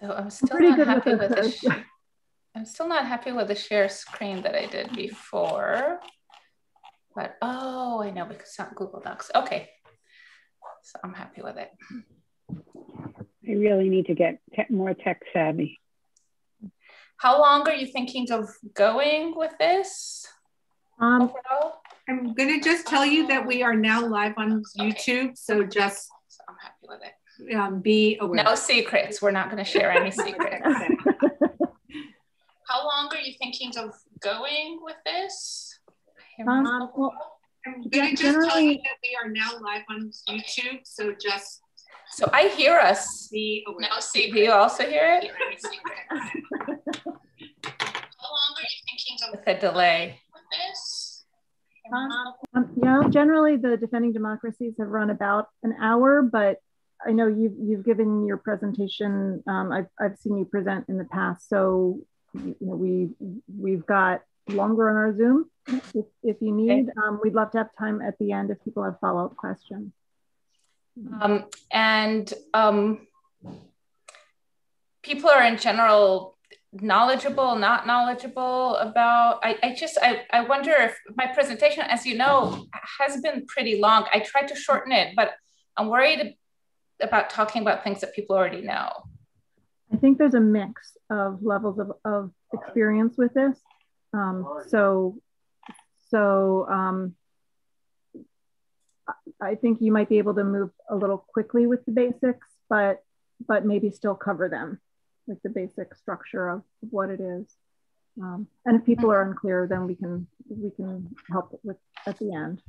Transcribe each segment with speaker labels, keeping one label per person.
Speaker 1: So I'm still I'm not happy with, with the I'm still not happy with the share screen that I did before. But oh, I know because it's not Google Docs. Okay. So I'm happy with it.
Speaker 2: I really need to get te more tech savvy.
Speaker 1: How long are you thinking of going with this?
Speaker 3: Um, overall? I'm going to just tell you that we are now live on YouTube. So just
Speaker 1: so I'm happy with
Speaker 3: it. Um, be aware.
Speaker 1: No secrets. We're not going to share any secrets. How long are you thinking of going with this?
Speaker 3: Um, well, I'm going to just tell you that we are now live on YouTube. So just
Speaker 1: so I hear us. Be aware. No, see, do you also hear it? How long are you thinking of with a delay with this?
Speaker 4: Um, yeah, generally the defending democracies have run about an hour, but I know you've you've given your presentation. Um, I've I've seen you present in the past, so you know we we've got longer on our Zoom if, if you need. Um, we'd love to have time at the end if people have follow up questions.
Speaker 1: Um, and um, people are in general knowledgeable, not knowledgeable about, I, I just, I, I wonder if my presentation, as you know, has been pretty long. I tried to shorten it, but I'm worried about talking about things that people already know.
Speaker 4: I think there's a mix of levels of, of experience with this. Um, so, so um, I think you might be able to move a little quickly with the basics, but but maybe still cover them, like the basic structure of what it is. Um, and if people are unclear, then we can we can help with at the end.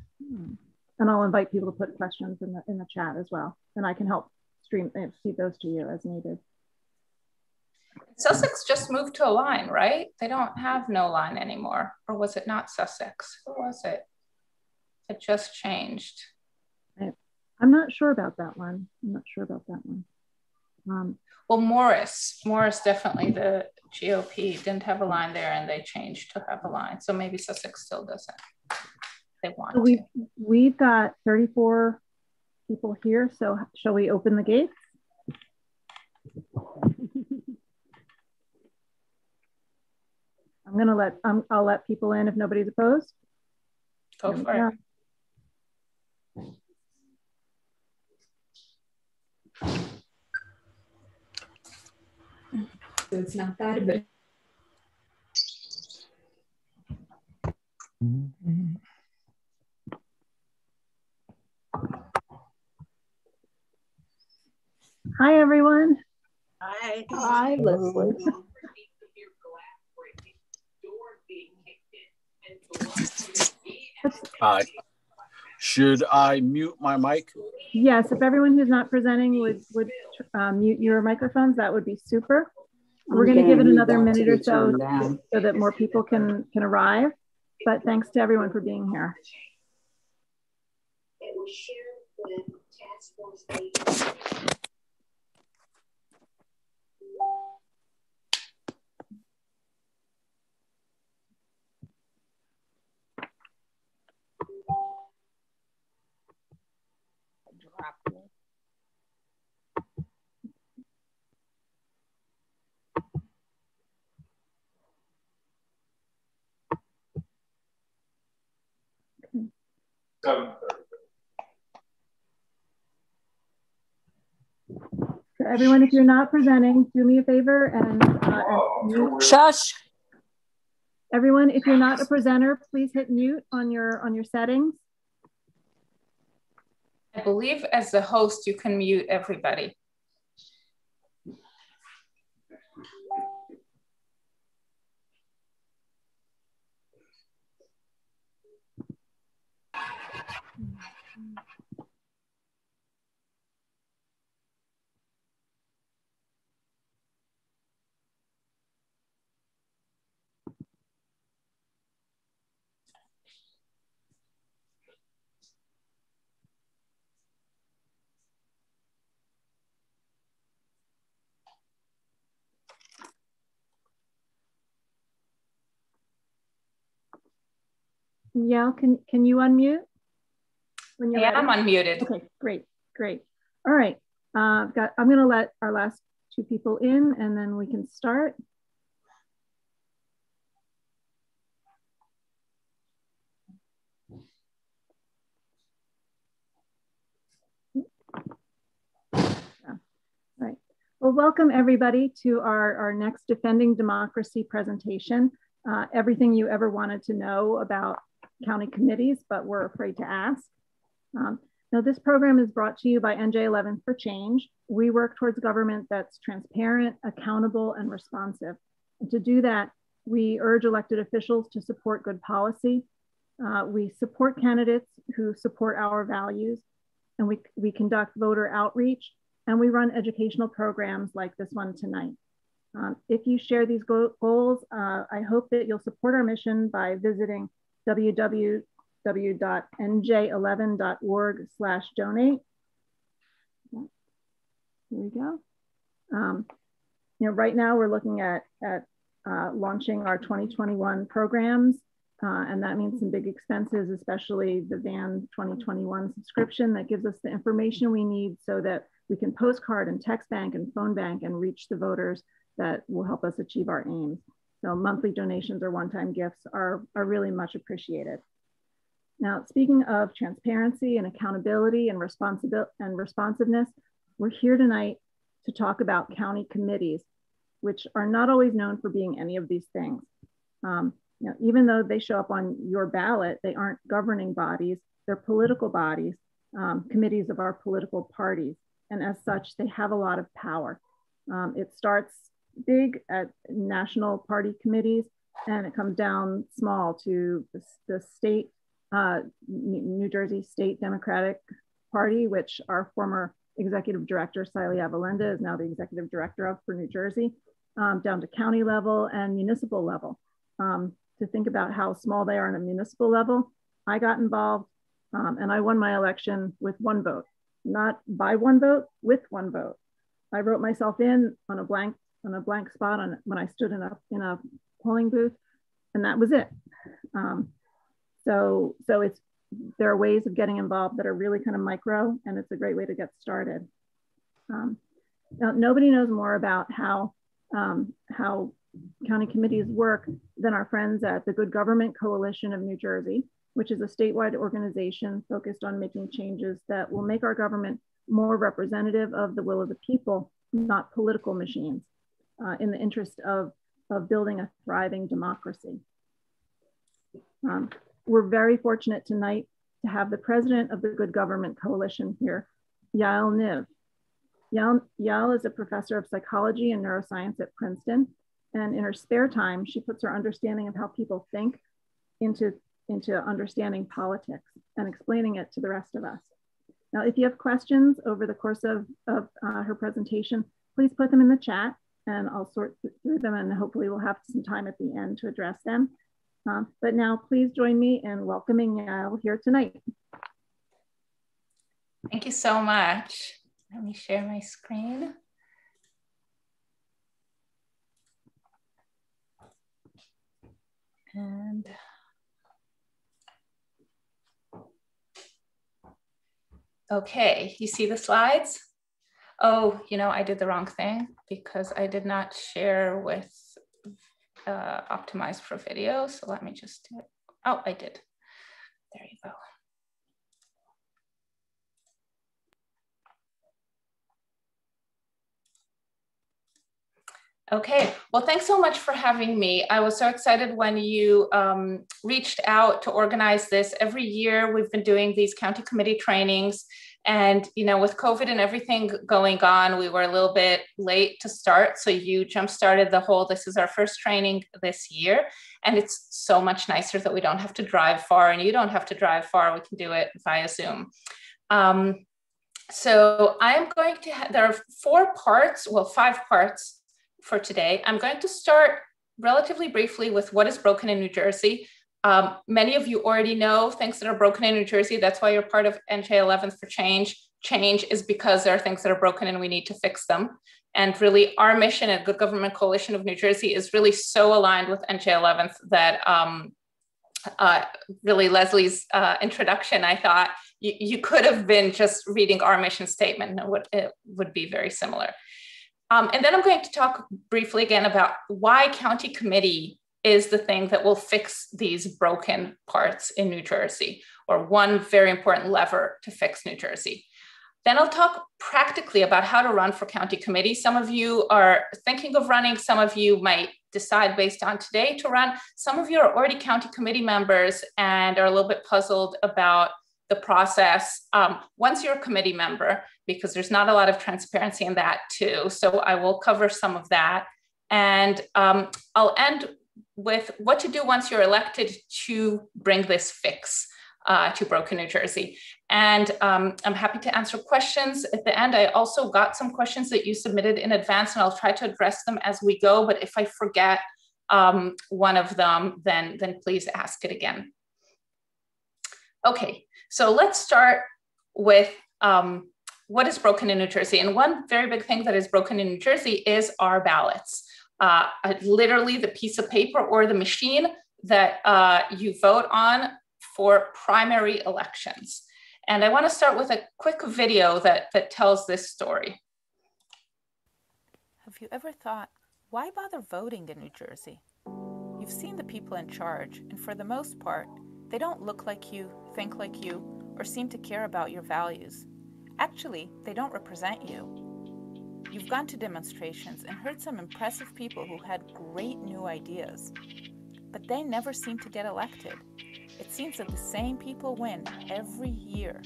Speaker 4: And I'll invite people to put questions in the in the chat as well, and I can help stream eh, feed those to you as needed.
Speaker 1: Sussex just moved to a line, right? They don't have no line anymore, or was it not Sussex? Who was it? It just changed.
Speaker 4: I'm not sure about that one. I'm not sure about that one. Um,
Speaker 1: well, Morris, Morris definitely the GOP didn't have a line there, and they changed to have a line. So maybe Sussex still doesn't. They want so
Speaker 4: we've, We've got 34 people here. So shall we open the gates? I'm gonna let um, I'll let people in if nobody's opposed.
Speaker 1: Go for it.
Speaker 5: so it's not that but
Speaker 4: Hi, everyone.
Speaker 3: Hi.
Speaker 4: Hi, Leslie.
Speaker 6: Hi. Should I mute my mic?
Speaker 4: Yes, if everyone who's not presenting would, would uh, mute your microphones, that would be super. We're going to give it another minute or so so that more people can, can arrive. But thanks to everyone for being here.
Speaker 7: Seven
Speaker 4: So everyone, if you're not presenting, do me a favor and, uh,
Speaker 1: and shush.
Speaker 4: Everyone, if you're not a presenter, please hit mute on your on your settings.
Speaker 1: I believe as the host, you can mute everybody.
Speaker 4: Yeah, can can you unmute?
Speaker 1: When you're yeah? I'm unmuted.
Speaker 4: Okay, great, great. All right, uh, got. I'm going to let our last two people in and then we can start. Right. Well, welcome everybody to our, our next Defending Democracy presentation. Uh, everything you ever wanted to know about county committees, but we're afraid to ask. Um, now, this program is brought to you by NJ11 for Change. We work towards government that's transparent, accountable, and responsive. And to do that, we urge elected officials to support good policy. Uh, we support candidates who support our values, and we, we conduct voter outreach, and we run educational programs like this one tonight. Um, if you share these go goals, uh, I hope that you'll support our mission by visiting www.nj11.org slash donate. Here we go. Um, you know, right now we're looking at, at uh, launching our 2021 programs, uh, and that means some big expenses, especially the VAN 2021 subscription that gives us the information we need so that we can postcard and text bank and phone bank and reach the voters that will help us achieve our aims. So monthly donations or one-time gifts are, are really much appreciated. Now, speaking of transparency and accountability and, responsibility and responsiveness, we're here tonight to talk about county committees, which are not always known for being any of these things. Um, you know, even though they show up on your ballot, they aren't governing bodies, they're political bodies, um, committees of our political parties. And as such, they have a lot of power. Um, it starts big at national party committees and it comes down small to the, the state uh, New Jersey State Democratic Party, which our former executive director, Saily Avelenda, is now the executive director of for New Jersey, um, down to county level and municipal level. Um, to think about how small they are on a municipal level, I got involved um, and I won my election with one vote, not by one vote, with one vote. I wrote myself in on a blank on a blank spot on when I stood in a in a polling booth, and that was it. Um, so, so it's, there are ways of getting involved that are really kind of micro and it's a great way to get started. Um, now, nobody knows more about how, um, how county committees work than our friends at the Good Government Coalition of New Jersey, which is a statewide organization focused on making changes that will make our government more representative of the will of the people, not political machines, uh, in the interest of, of building a thriving democracy. Um, we're very fortunate tonight to have the president of the Good Government Coalition here, Yael Niv. Yael, Yael is a professor of psychology and neuroscience at Princeton. And in her spare time, she puts her understanding of how people think into, into understanding politics and explaining it to the rest of us. Now, if you have questions over the course of, of uh, her presentation, please put them in the chat and I'll sort through them and hopefully we'll have some time at the end to address them. Uh, but now please join me in welcoming Yael here tonight.
Speaker 1: Thank you so much. Let me share my screen. And okay, you see the slides? Oh, you know, I did the wrong thing because I did not share with uh, optimized for video. So let me just do it. Oh, I did. There you go. Okay, well, thanks so much for having me. I was so excited when you um, reached out to organize this. Every year we've been doing these county committee trainings and, you know, with COVID and everything going on, we were a little bit late to start. So you jump started the whole, this is our first training this year. And it's so much nicer that we don't have to drive far and you don't have to drive far. We can do it via Zoom. Um, so I'm going to, have, there are four parts, well, five parts for today. I'm going to start relatively briefly with what is broken in New Jersey. Um, many of you already know things that are broken in New Jersey. That's why you're part of NJ 11th for Change. Change is because there are things that are broken and we need to fix them. And really, our mission at Good Government Coalition of New Jersey is really so aligned with NJ 11th that um, uh, really Leslie's uh, introduction, I thought you, you, could have been just reading our mission statement and it would, it would be very similar. Um, and then I'm going to talk briefly again about why county committee is the thing that will fix these broken parts in New Jersey, or one very important lever to fix New Jersey. Then I'll talk practically about how to run for county committee. Some of you are thinking of running, some of you might decide based on today to run. Some of you are already county committee members and are a little bit puzzled about the process um, once you're a committee member, because there's not a lot of transparency in that too. So I will cover some of that. And um, I'll end with what to do once you're elected to bring this fix uh, to Broken New Jersey. And um, I'm happy to answer questions at the end. I also got some questions that you submitted in advance, and I'll try to address them as we go. But if I forget um, one of them, then, then please ask it again. Okay, so let's start with um, what is broken in New Jersey. And one very big thing that is broken in New Jersey is our ballots. Uh, literally the piece of paper or the machine that uh, you vote on for primary elections. And I want to start with a quick video that, that tells this story.
Speaker 5: Have you ever thought, why bother voting in New Jersey? You've seen the people in charge, and for the most part, they don't look like you, think like you, or seem to care about your values. Actually, they don't represent you. You've gone to demonstrations and heard some impressive people who had great new ideas, but they never seem to get elected. It seems that the same people win every year.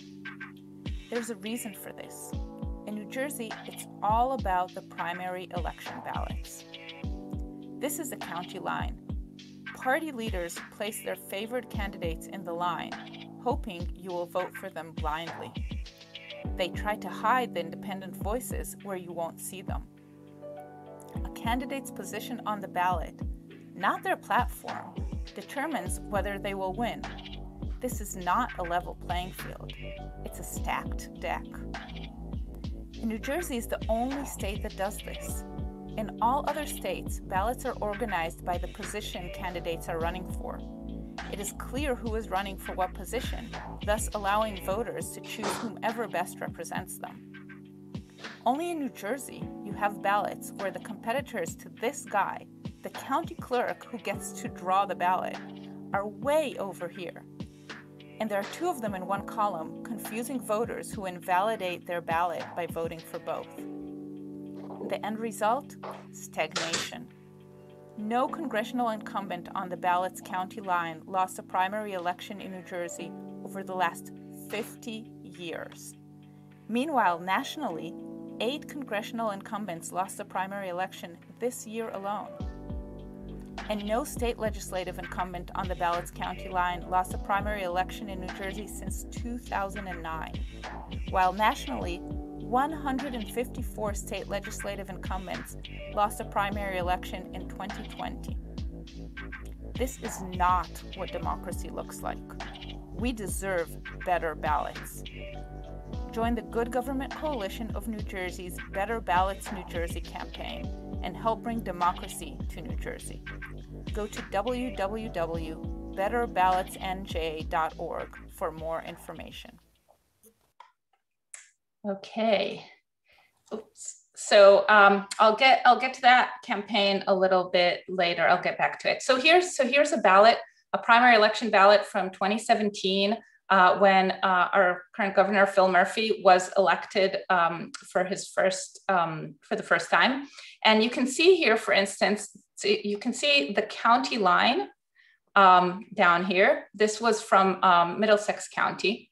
Speaker 5: There's a reason for this. In New Jersey, it's all about the primary election ballots. This is a county line. Party leaders place their favored candidates in the line, hoping you will vote for them blindly. They try to hide the independent voices where you won't see them. A candidate's position on the ballot, not their platform, determines whether they will win. This is not a level playing field, it's a stacked deck. And New Jersey is the only state that does this. In all other states, ballots are organized by the position candidates are running for. It is clear who is running for what position, thus allowing voters to choose whomever best represents them. Only in New Jersey, you have ballots where the competitors to this guy the county clerk who gets to draw the ballot are way over here. And there are two of them in one column, confusing voters who invalidate their ballot by voting for both. The end result? Stagnation. No congressional incumbent on the ballot's county line lost a primary election in New Jersey over the last 50 years. Meanwhile, nationally, eight congressional incumbents lost the primary election this year alone and no state legislative incumbent on the ballot's county line lost a primary election in New Jersey since 2009, while nationally, 154 state legislative incumbents lost a primary election in 2020. This is not what democracy looks like. We deserve better ballots. Join the Good Government Coalition of New Jersey's Better Ballots New Jersey campaign and help bring democracy to New Jersey go to www.betterballotsnj.org for more information.
Speaker 1: Okay. Oops. So um, I'll get I'll get to that campaign a little bit later. I'll get back to it. So here's so here's a ballot, a primary election ballot from 2017 uh, when uh, our current governor Phil Murphy was elected um, for his first um, for the first time, and you can see here, for instance, you can see the county line um, down here. This was from um, Middlesex County.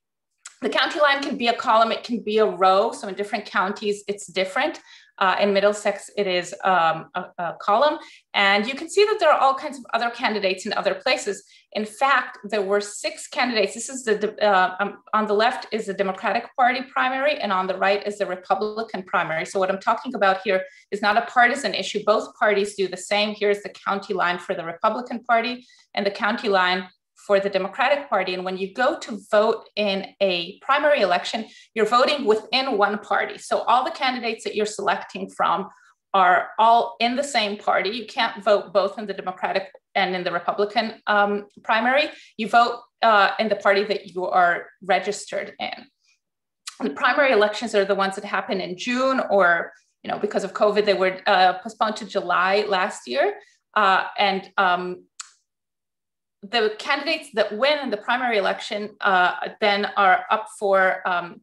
Speaker 1: The county line can be a column, it can be a row. So in different counties, it's different. Uh, in Middlesex, it is um, a, a, column. And you can see that there are all kinds of other candidates in other places. In fact, there were six candidates. This is the, uh, um, on the left is the Democratic Party primary, and on the right is the Republican primary. So what I'm talking about here is not a partisan issue. Both parties do the same. Here's the county line for the Republican Party and the county line for the Democratic Party. And when you go to vote in a primary election, you're voting within one party. So all the candidates that you're selecting from are all in the same party. You can't vote both in the Democratic and in the Republican um, primary. You vote uh, in the party that you are registered in. The primary elections are the ones that happen in June or you know, because of COVID, they were uh, postponed to July last year. Uh, and um, the candidates that win in the primary election uh, then are up for um,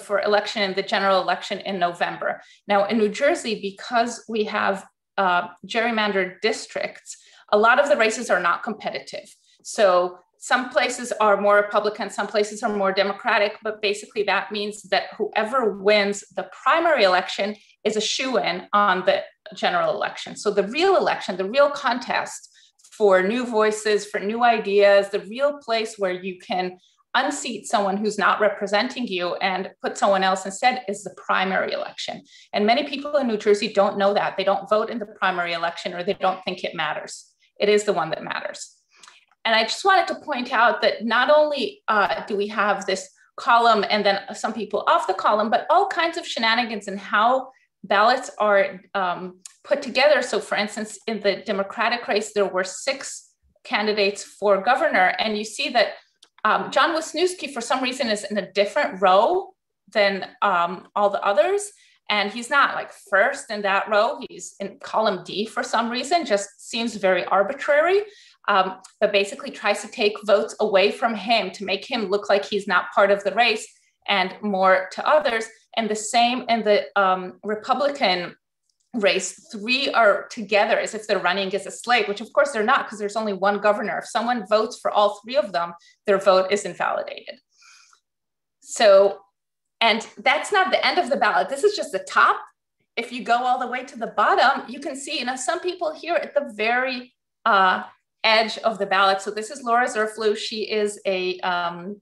Speaker 1: for election in the general election in November. Now in New Jersey, because we have uh, gerrymandered districts, a lot of the races are not competitive. So some places are more Republican, some places are more Democratic, but basically that means that whoever wins the primary election is a shoe in on the general election. So the real election, the real contest for new voices, for new ideas, the real place where you can unseat someone who's not representing you and put someone else instead is the primary election. And many people in New Jersey don't know that. They don't vote in the primary election or they don't think it matters. It is the one that matters. And I just wanted to point out that not only uh, do we have this column and then some people off the column, but all kinds of shenanigans and how ballots are um, put together. So, for instance, in the Democratic race, there were six candidates for governor, and you see that um, John Wisniewski, for some reason, is in a different row than um, all the others. And he's not like first in that row. He's in column D for some reason, just seems very arbitrary, um, but basically tries to take votes away from him to make him look like he's not part of the race and more to others. And the same in the um, Republican race, three are together as if they're running as a slate, which of course they're not because there's only one governor. If someone votes for all three of them, their vote is invalidated. So, and that's not the end of the ballot. This is just the top. If you go all the way to the bottom, you can see, you know, some people here at the very uh, edge of the ballot. So this is Laura Zurfluh. She is a um,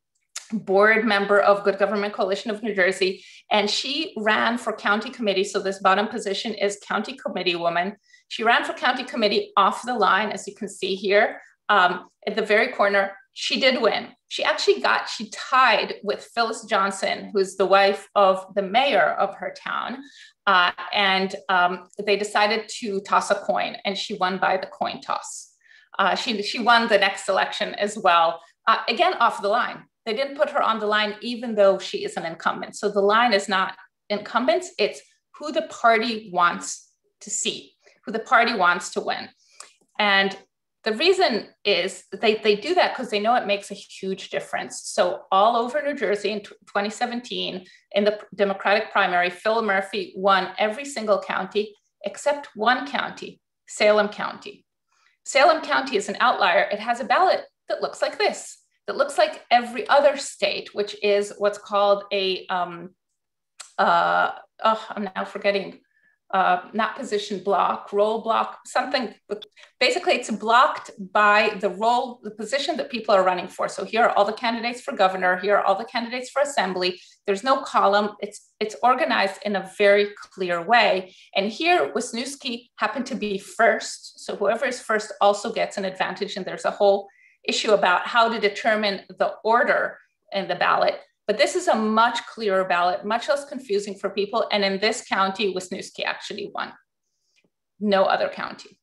Speaker 1: board member of Good Government Coalition of New Jersey, and she ran for county committee. So this bottom position is county committee woman. She ran for county committee off the line, as you can see here um, at the very corner. She did win. She actually got, she tied with Phyllis Johnson, who's the wife of the mayor of her town. Uh, and um, they decided to toss a coin, and she won by the coin toss. Uh, she, she won the next election as well, uh, again, off the line. They didn't put her on the line, even though she is an incumbent. So the line is not incumbents, it's who the party wants to see, who the party wants to win. And the reason is they, they do that because they know it makes a huge difference. So, all over New Jersey in 2017, in the Democratic primary, Phil Murphy won every single county except one county, Salem County. Salem County is an outlier. It has a ballot that looks like this that looks like every other state, which is what's called a, um, uh, oh, I'm now forgetting, uh, not position block, roll block, something. Basically, it's blocked by the role, the position that people are running for. So here are all the candidates for governor. Here are all the candidates for assembly. There's no column. It's it's organized in a very clear way. And here, Wisniewski happened to be first. So whoever is first also gets an advantage. And there's a whole issue about how to determine the order in the ballot. But this is a much clearer ballot, much less confusing for people. And in this county, Wisniewski actually won. No other county.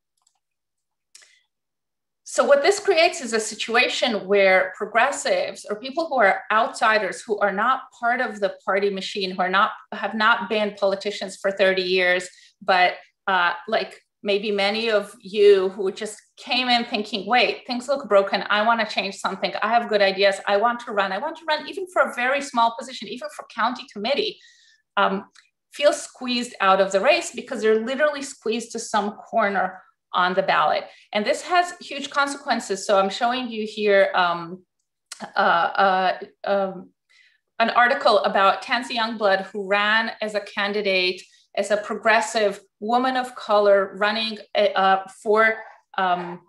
Speaker 1: So what this creates is a situation where progressives or people who are outsiders, who are not part of the party machine, who are not have not been politicians for 30 years, but uh, like maybe many of you who just came in thinking, wait, things look broken. I want to change something. I have good ideas. I want to run. I want to run even for a very small position, even for county committee. Um, feel squeezed out of the race because they're literally squeezed to some corner on the ballot. And this has huge consequences. So I'm showing you here um, uh, uh, um, an article about Tanzie Youngblood, who ran as a candidate as a progressive woman of color running uh, for um,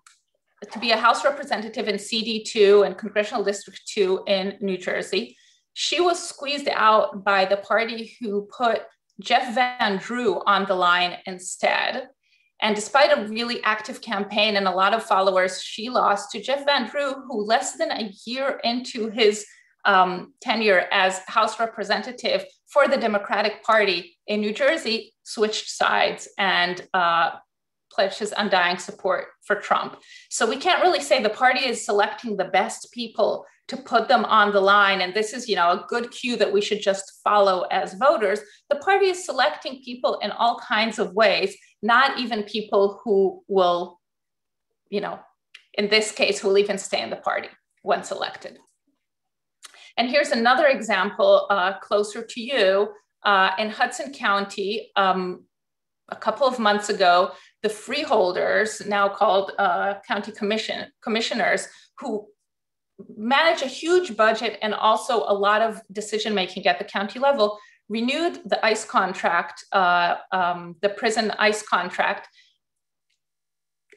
Speaker 1: to be a House representative in CD2 and Congressional District 2 in New Jersey. She was squeezed out by the party who put Jeff Van Drew on the line instead. And despite a really active campaign and a lot of followers, she lost to Jeff Van Drew, who less than a year into his um, tenure as House representative for the Democratic Party in New Jersey switched sides and uh, pledged his undying support for Trump. So we can't really say the party is selecting the best people to put them on the line. And this is you know a good cue that we should just follow as voters. The party is selecting people in all kinds of ways not even people who will you know in this case who will even stay in the party once elected and here's another example uh, closer to you uh, in hudson county um, a couple of months ago the freeholders now called uh, county commission commissioners who manage a huge budget and also a lot of decision making at the county level, renewed the ICE contract, uh, um, the prison ICE contract.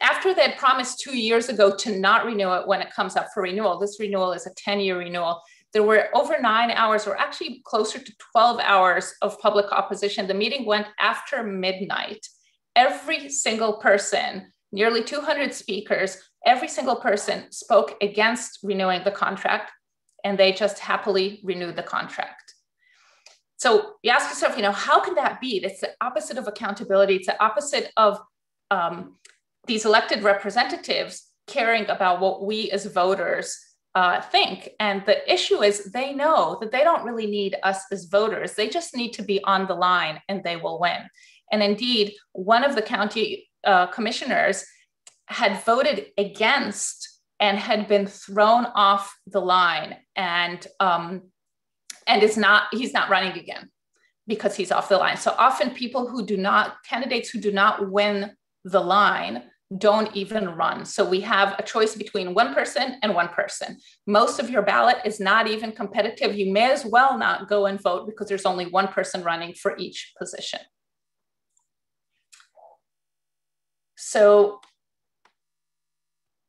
Speaker 1: After they had promised two years ago to not renew it when it comes up for renewal, this renewal is a 10 year renewal. There were over nine hours, or actually closer to 12 hours of public opposition. The meeting went after midnight. Every single person, nearly 200 speakers, every single person spoke against renewing the contract and they just happily renewed the contract. So you ask yourself, you know, how can that be? It's the opposite of accountability. It's the opposite of um, these elected representatives caring about what we as voters uh, think. And the issue is they know that they don't really need us as voters. They just need to be on the line and they will win. And indeed, one of the county uh, commissioners had voted against and had been thrown off the line and um, and is not he's not running again because he's off the line so often people who do not candidates who do not win the line don't even run. So we have a choice between one person and one person. Most of your ballot is not even competitive. You may as well not go and vote because there's only one person running for each position. So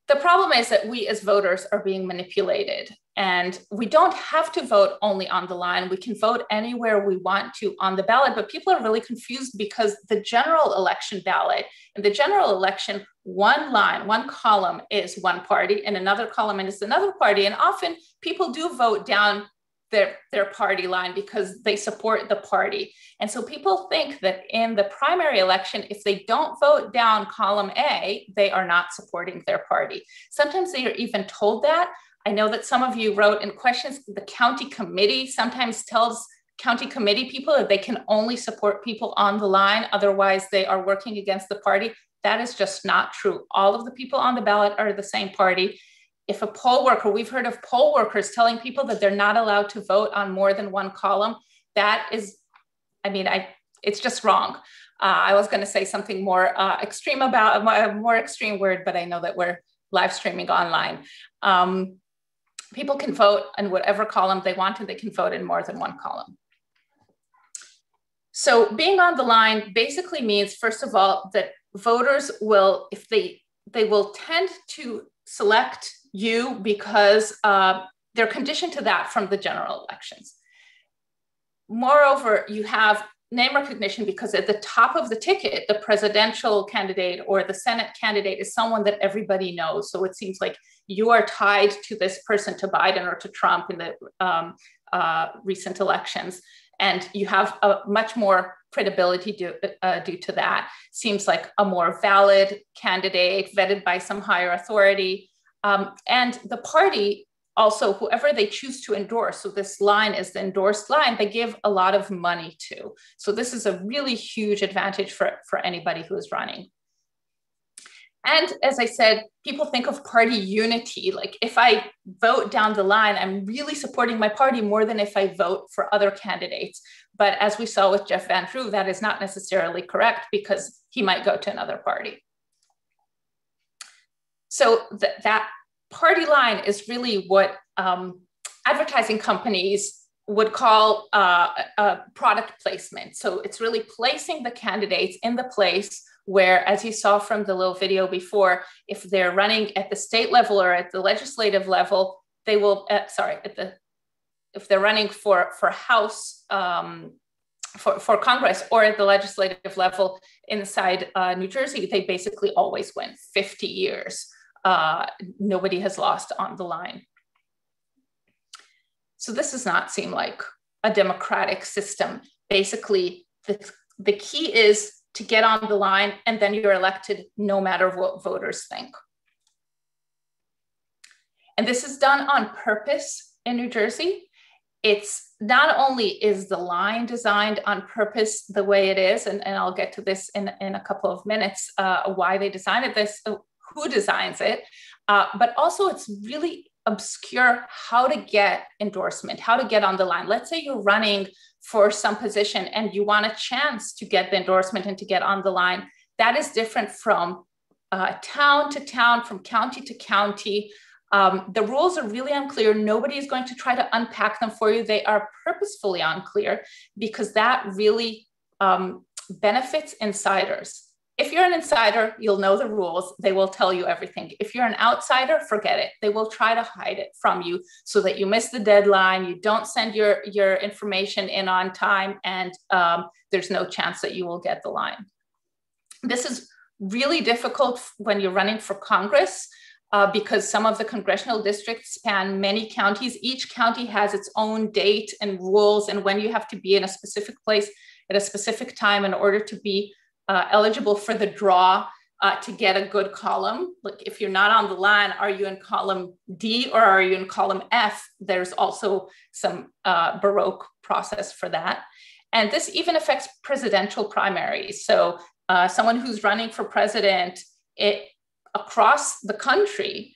Speaker 1: the problem is that we as voters are being manipulated and we don't have to vote only on the line. We can vote anywhere we want to on the ballot, but people are really confused because the general election ballot, and the general election, one line, one column is one party, and another column is another party. And often people do vote down their, their party line because they support the party. And so people think that in the primary election, if they don't vote down column A, they are not supporting their party. Sometimes they are even told that. I know that some of you wrote in questions, the county committee sometimes tells county committee people that they can only support people on the line, otherwise, they are working against the party. That is just not true. All of the people on the ballot are the same party if a poll worker, we've heard of poll workers telling people that they're not allowed to vote on more than one column, that is, I mean, I it's just wrong. Uh, I was going to say something more uh, extreme about a more extreme word, but I know that we're live streaming online. Um, people can vote in whatever column they want, and they can vote in more than one column. So being on the line basically means, first of all, that voters will, if they they will tend to select you because uh, they're conditioned to that from the general elections. Moreover, you have name recognition because at the top of the ticket, the presidential candidate or the Senate candidate is someone that everybody knows. So it seems like you are tied to this person, to Biden or to Trump in the um, uh, recent elections. And you have a much more credibility due, uh, due to that. Seems like a more valid candidate, vetted by some higher authority. Um, and the party also, whoever they choose to endorse, so this line is the endorsed line, they give a lot of money to. So this is a really huge advantage for, for anybody who is running. And as I said, people think of party unity. Like if I vote down the line, I'm really supporting my party more than if I vote for other candidates. But as we saw with Jeff Van Drew, that is not necessarily correct because he might go to another party. So th- that party line is really what um, advertising companies would call uh, a product placement. So it's really placing the candidates in the place where, as you saw from the little video before, if they're running at the state level or at the legislative level, they will, uh, sorry, at the, if they're running for, for House, um, for, for Congress or at the legislative level inside uh, New Jersey, they basically always win 50 years uh, nobody has lost on the line. So this does not seem like a democratic system. Basically, the, the key is to get on the line and then you're elected no matter what voters think. And this is done on purpose in New Jersey. It's not only is the line designed on purpose the way it is, and, and I'll get to this in, in a couple of minutes, uh, why they designed it this, who designs it, uh, but also it's really obscure how to get endorsement, how to get on the line. Let's say you're running for some position and you want a chance to get the endorsement and to get on the line. That is different from uh, town to town, from county to county. Um, the rules are really unclear. Nobody is going to try to unpack them for you. They are purposefully unclear because that really um, benefits insiders. If you're an insider, you'll know the rules. They will tell you everything. If you're an outsider, forget it. They will try to hide it from you so that you miss the deadline, you don't send your, your information in on time, and um, there's no chance that you will get the line. This is really difficult when you're running for Congress. Uh, because some of the congressional districts span many counties. Each county has its own date and rules, and when you have to be in a specific place at a specific time in order to be uh, eligible for the draw uh, to get a good column. Like if you're not on the line, are you in column D or are you in column F? There's also some uh, Baroque process for that. And this even affects presidential primaries. So uh, someone who's running for president it, across the country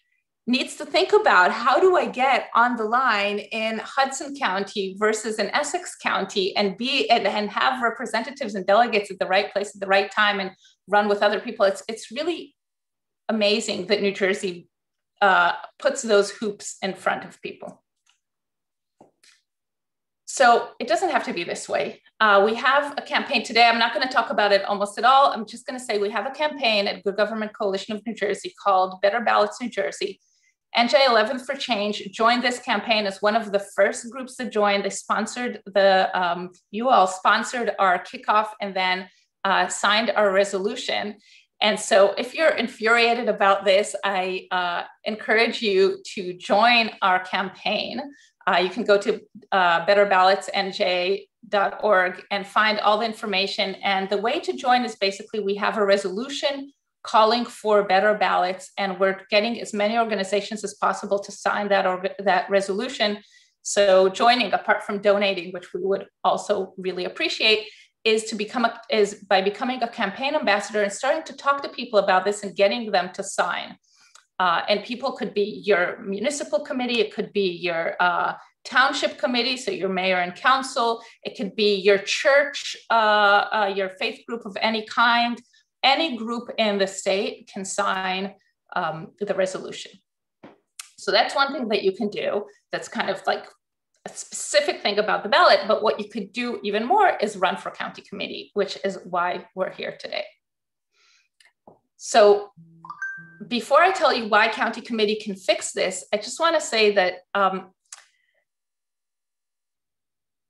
Speaker 1: needs to think about how do I get on the line in Hudson County versus in Essex County and be and, and have representatives and delegates at the right place at the right time and run with other people. It's it's really amazing that New Jersey uh, puts those hoops in front of people. So it doesn't have to be this way. Uh, we have a campaign today. I'm not going to talk about it almost at all. I'm just going to say we have a campaign at Good Government Coalition of New Jersey called Better Ballots New Jersey. NJ 11th for Change joined this campaign as one of the first groups to join. They sponsored the, um, you all sponsored our kickoff and then uh, signed our resolution. And so, if you're infuriated about this, I uh, encourage you to join our campaign. Uh, you can go to uh, betterballotsnj.org and find all the information. And the way to join is basically we have a resolution calling for better ballots, and we're getting as many organizations as possible to sign that or that resolution. So joining, apart from donating, which we would also really appreciate, is to become a, is by becoming a campaign ambassador and starting to talk to people about this and getting them to sign. Uh, and people could be your municipal committee, it could be your uh, township committee, so your mayor and council, it could be your church, uh, uh your faith group of any kind any group in the state can sign um, the resolution. So that's one thing that you can do. That's kind of like a specific thing about the ballot, but what you could do even more is run for county committee, which is why we're here today. So before I tell you why county committee can fix this, I just wanna say that um,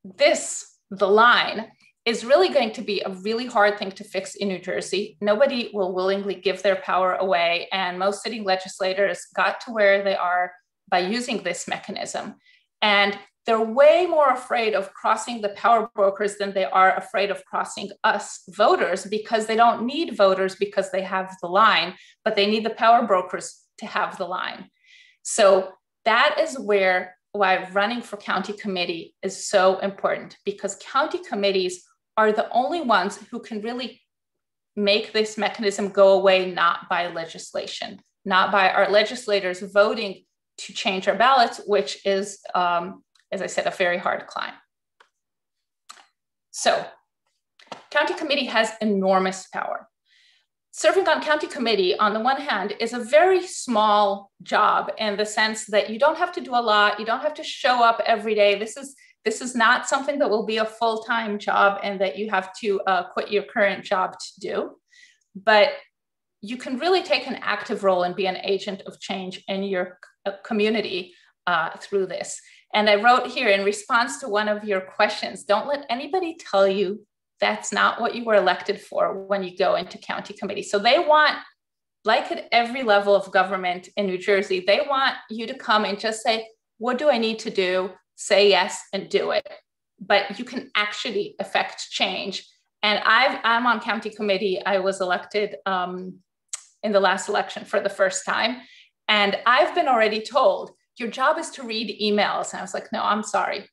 Speaker 1: this, the line, is really going to be a really hard thing to fix in New Jersey. Nobody will willingly give their power away, and most sitting legislators got to where they are by using this mechanism. And they're way more afraid of crossing the power brokers than they are afraid of crossing us voters because they don't need voters because they have the line, but they need the power brokers to have the line. So that is where why running for county committee is so important because county committees are the only ones who can really make this mechanism go away, not by legislation, not by our legislators voting to change our ballots, which is, um, as I said, a very hard climb. So, county committee has enormous power. Serving on county committee, on the one hand, is a very small job in the sense that you don't have to do a lot, you don't have to show up every day. This is this is not something that will be a full time job and that you have to uh, quit your current job to do. But you can really take an active role and be an agent of change in your uh, community uh, through this. And I wrote here in response to one of your questions don't let anybody tell you that's not what you were elected for when you go into county committee. So they want, like at every level of government in New Jersey, they want you to come and just say, What do I need to do? Say yes and do it but you can actually affect change and i am on county committee i was elected um, in the last election for the first time and i've been already told your job is to read emails. And I was like, no, I'm sorry.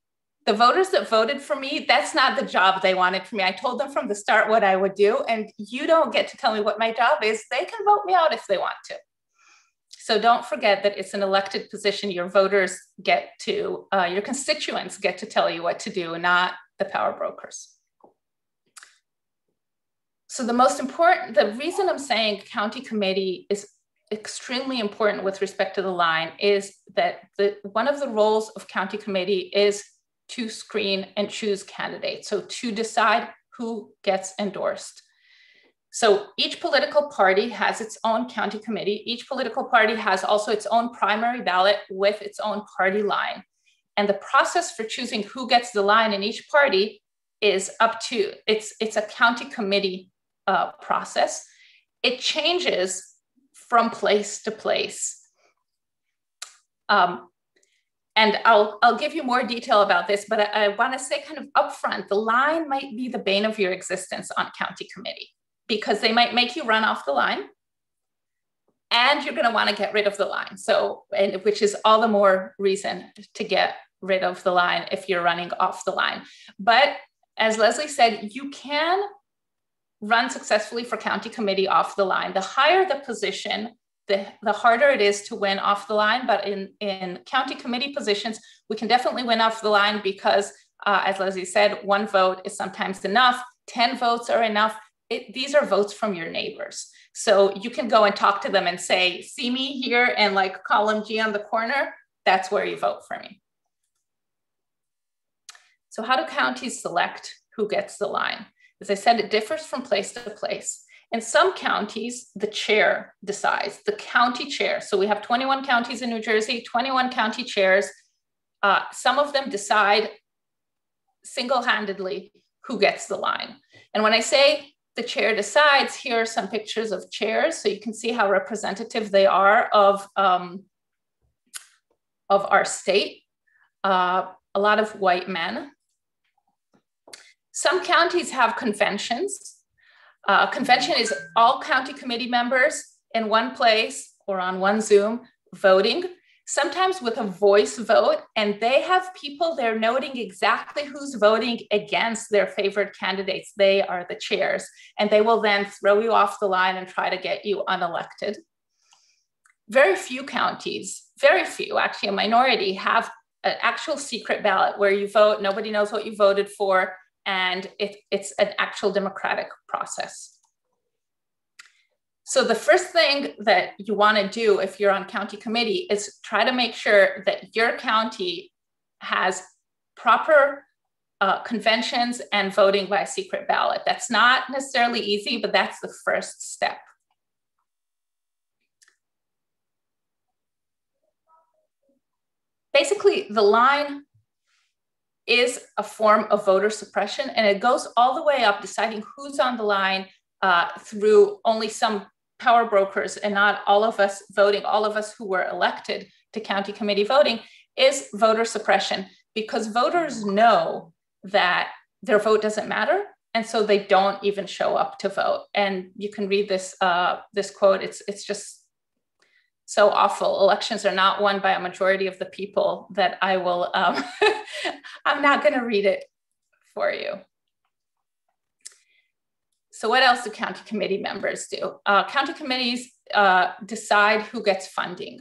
Speaker 1: The voters that voted for me, that's not the job they wanted for me. I told them from the start what I would do, and you don't get to tell me what my job is. They can vote me out if they want to. So don't forget that it's an elected position. Your voters get to, uh, your constituents get to tell you what to do, not the power brokers. So the most important, the reason I'm saying county committee is extremely important with respect to the line is that the, one of the roles of county committee is to screen and choose candidates. So to decide who gets endorsed. So each political party has its own county committee. Each political party has also its own primary ballot with its own party line. And the process for choosing who gets the line in each party is up to, it's, it's a county committee uh, process. It changes from place to place. Um, and I'll, I'll give you more detail about this, but I, I want to say kind of upfront, the line might be the bane of your existence on county committee because they might make you run off the line and you're going to want to get rid of the line. So, and, which is all the more reason to get rid of the line if you're running off the line. But as Leslie said, you can run successfully for county committee off the line. The higher the position, the, the harder it is to win off the line. But in, in county committee positions, we can definitely win off the line because, uh, as Leslie said, one vote is sometimes enough, 10 votes are enough. It, these are votes from your neighbors. So you can go and talk to them and say, see me here and like column G on the corner, that's where you vote for me. So how do counties select who gets the line? As I said, it differs from place to place. In some counties, the chair decides, the county chair. So we have 21 counties in New Jersey, 21 county chairs. Uh, some of them decide single handedly who gets the line. And when I say the chair decides, here are some pictures of chairs. So you can see how representative they are of, um, of our state. Uh, a lot of white men. Some counties have conventions. Uh, convention is all county committee members in one place or on one Zoom voting, sometimes with a voice vote, and they have people there noting exactly who's voting against their favorite candidates. They are the chairs, and they will then throw you off the line and try to get you unelected. Very few counties, very few, actually a minority, have an actual secret ballot where you vote, nobody knows what you voted for, and it, it's an actual democratic process. So the first thing that you want to do if you're on county committee is try to make sure that your county has proper uh, conventions and voting by secret ballot. That's not necessarily easy, but that's the first step. Basically, the line is a form of voter suppression, and it goes all the way up, deciding who's on the line uh, through only some power brokers and not all of us voting, all of us who were elected to county committee voting, is voter suppression because voters know that their vote doesn't matter. And so they don't even show up to vote. And you can read this, uh, this quote. It's, it's just so awful. Elections are not won by a majority of the people that I will, um, I'm not going to read it for you. So what else do county committee members do? Uh, county committees uh, decide who gets funding.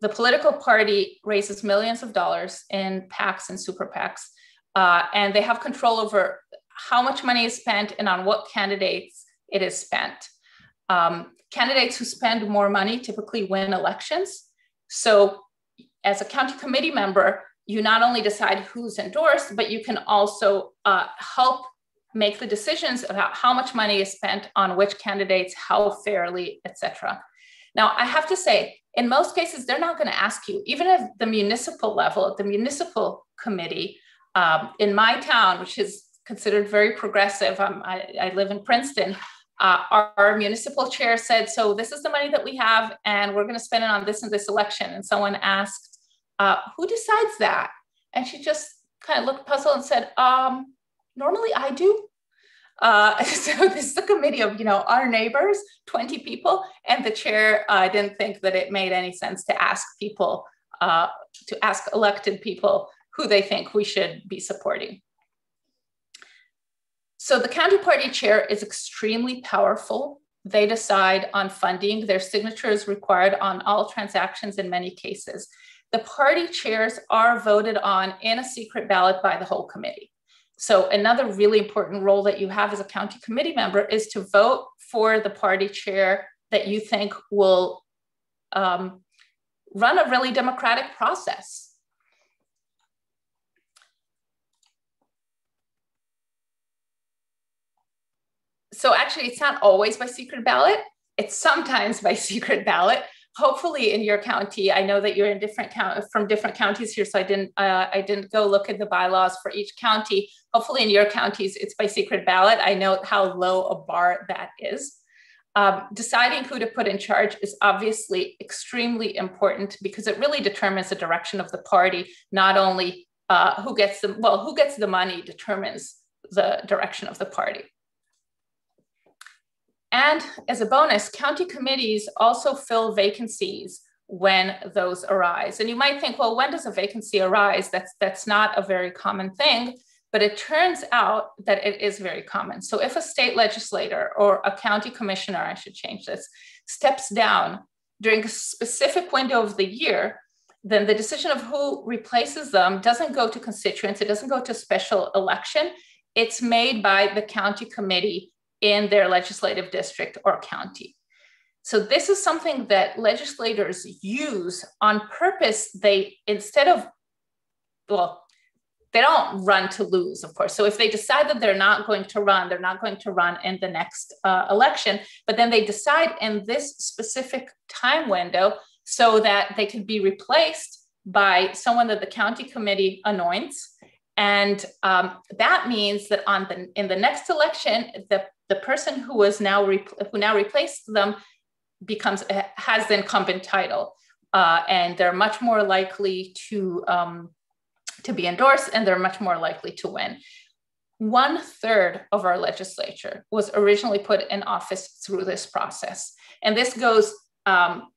Speaker 1: The political party raises millions of dollars in PACs and super PACs, uh, and they have control over how much money is spent and on what candidates it is spent. Um, candidates who spend more money typically win elections. So, as a county committee member, you not only decide who's endorsed, but you can also uh, help make the decisions about how much money is spent on which candidates, how fairly, etc. Now, I have to say, in most cases, they're not going to ask you, even at the municipal level, at the municipal committee um, in my town, which is considered very progressive. Um, I, I live in Princeton uh, our, our, municipal chair said, so this is the money that we have and we're going to spend it on this and this election. And someone asked, uh, who decides that? And she just kind of looked puzzled and said, um, normally I do. Uh, so this is a committee of, you know, our neighbors, 20 people, and the chair uh, didn't think that it made any sense to ask people uh, to ask elected people who they think we should be supporting. So the county party chair is extremely powerful. They decide on funding. Their signature is required on all transactions in many cases. The party chairs are voted on in a secret ballot by the whole committee. So another really important role that you have as a county committee member is to vote for the party chair that you think will um, run a really democratic process. So actually, it's not always by secret ballot. It's sometimes by secret ballot. Hopefully, in your county, I know that you're in different count from different counties here, so I didn't uh, I didn't go look at the bylaws for each county. Hopefully, in your counties, it's by secret ballot. I know how low a bar that is. Um, deciding who to put in charge is obviously extremely important because it really determines the direction of the party. Not only uh, who gets the well, who gets the money determines the direction of the party. And as a bonus, county committees also fill vacancies when those arise. And you might think, well, when does a vacancy arise? That's that's not a very common thing. But it turns out that it is very common. So if a state legislator or a county commissioner, I should change this, steps down during a specific window of the year, then the decision of who replaces them doesn't go to constituents, it doesn't go to special election. It's made by the county committee in their legislative district or county. So this is something that legislators use on purpose. They, instead of, well, they don't run to lose, of course. So if they decide that they're not going to run, they're not going to run in the next uh, election, but then they decide in this specific time window so that they can be replaced by someone that the county committee anoints. And um, that means that on the in the next election, the, the person who was now who now replaced them becomes has the incumbent title, uh, and they're much more likely to um, to be endorsed and they're much more likely to win. One third of our legislature was originally put in office through this process. And this goes um,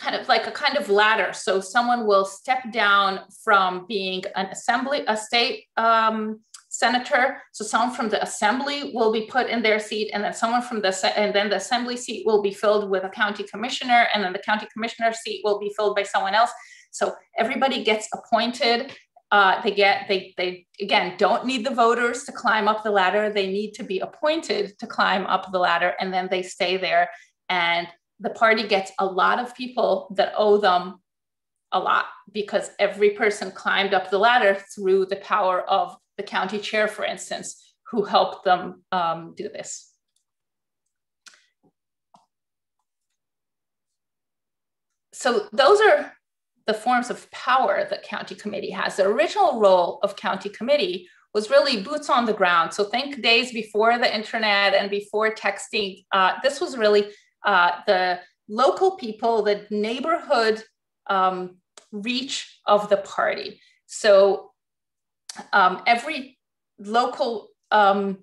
Speaker 1: kind of like a kind of ladder. So someone will step down from being an assembly, a state um, senator. So someone from the assembly will be put in their seat, and then someone from the and then the assembly seat will be filled with a county commissioner, and then the county commissioner seat will be filled by someone else. So everybody gets appointed. Uh, they get they they again don't need the voters to climb up the ladder. They need to be appointed to climb up the ladder, and then they stay there. And the party gets a lot of people that owe them a lot because every person climbed up the ladder through the power of the county chair, for instance, who helped them um, do this. So those are the forms of power that county committee has. The original role of county committee was really boots on the ground. So think days before the internet and before texting. Uh, this was really uh, the local people, the neighborhood um, reach of the party. So um, every local, um,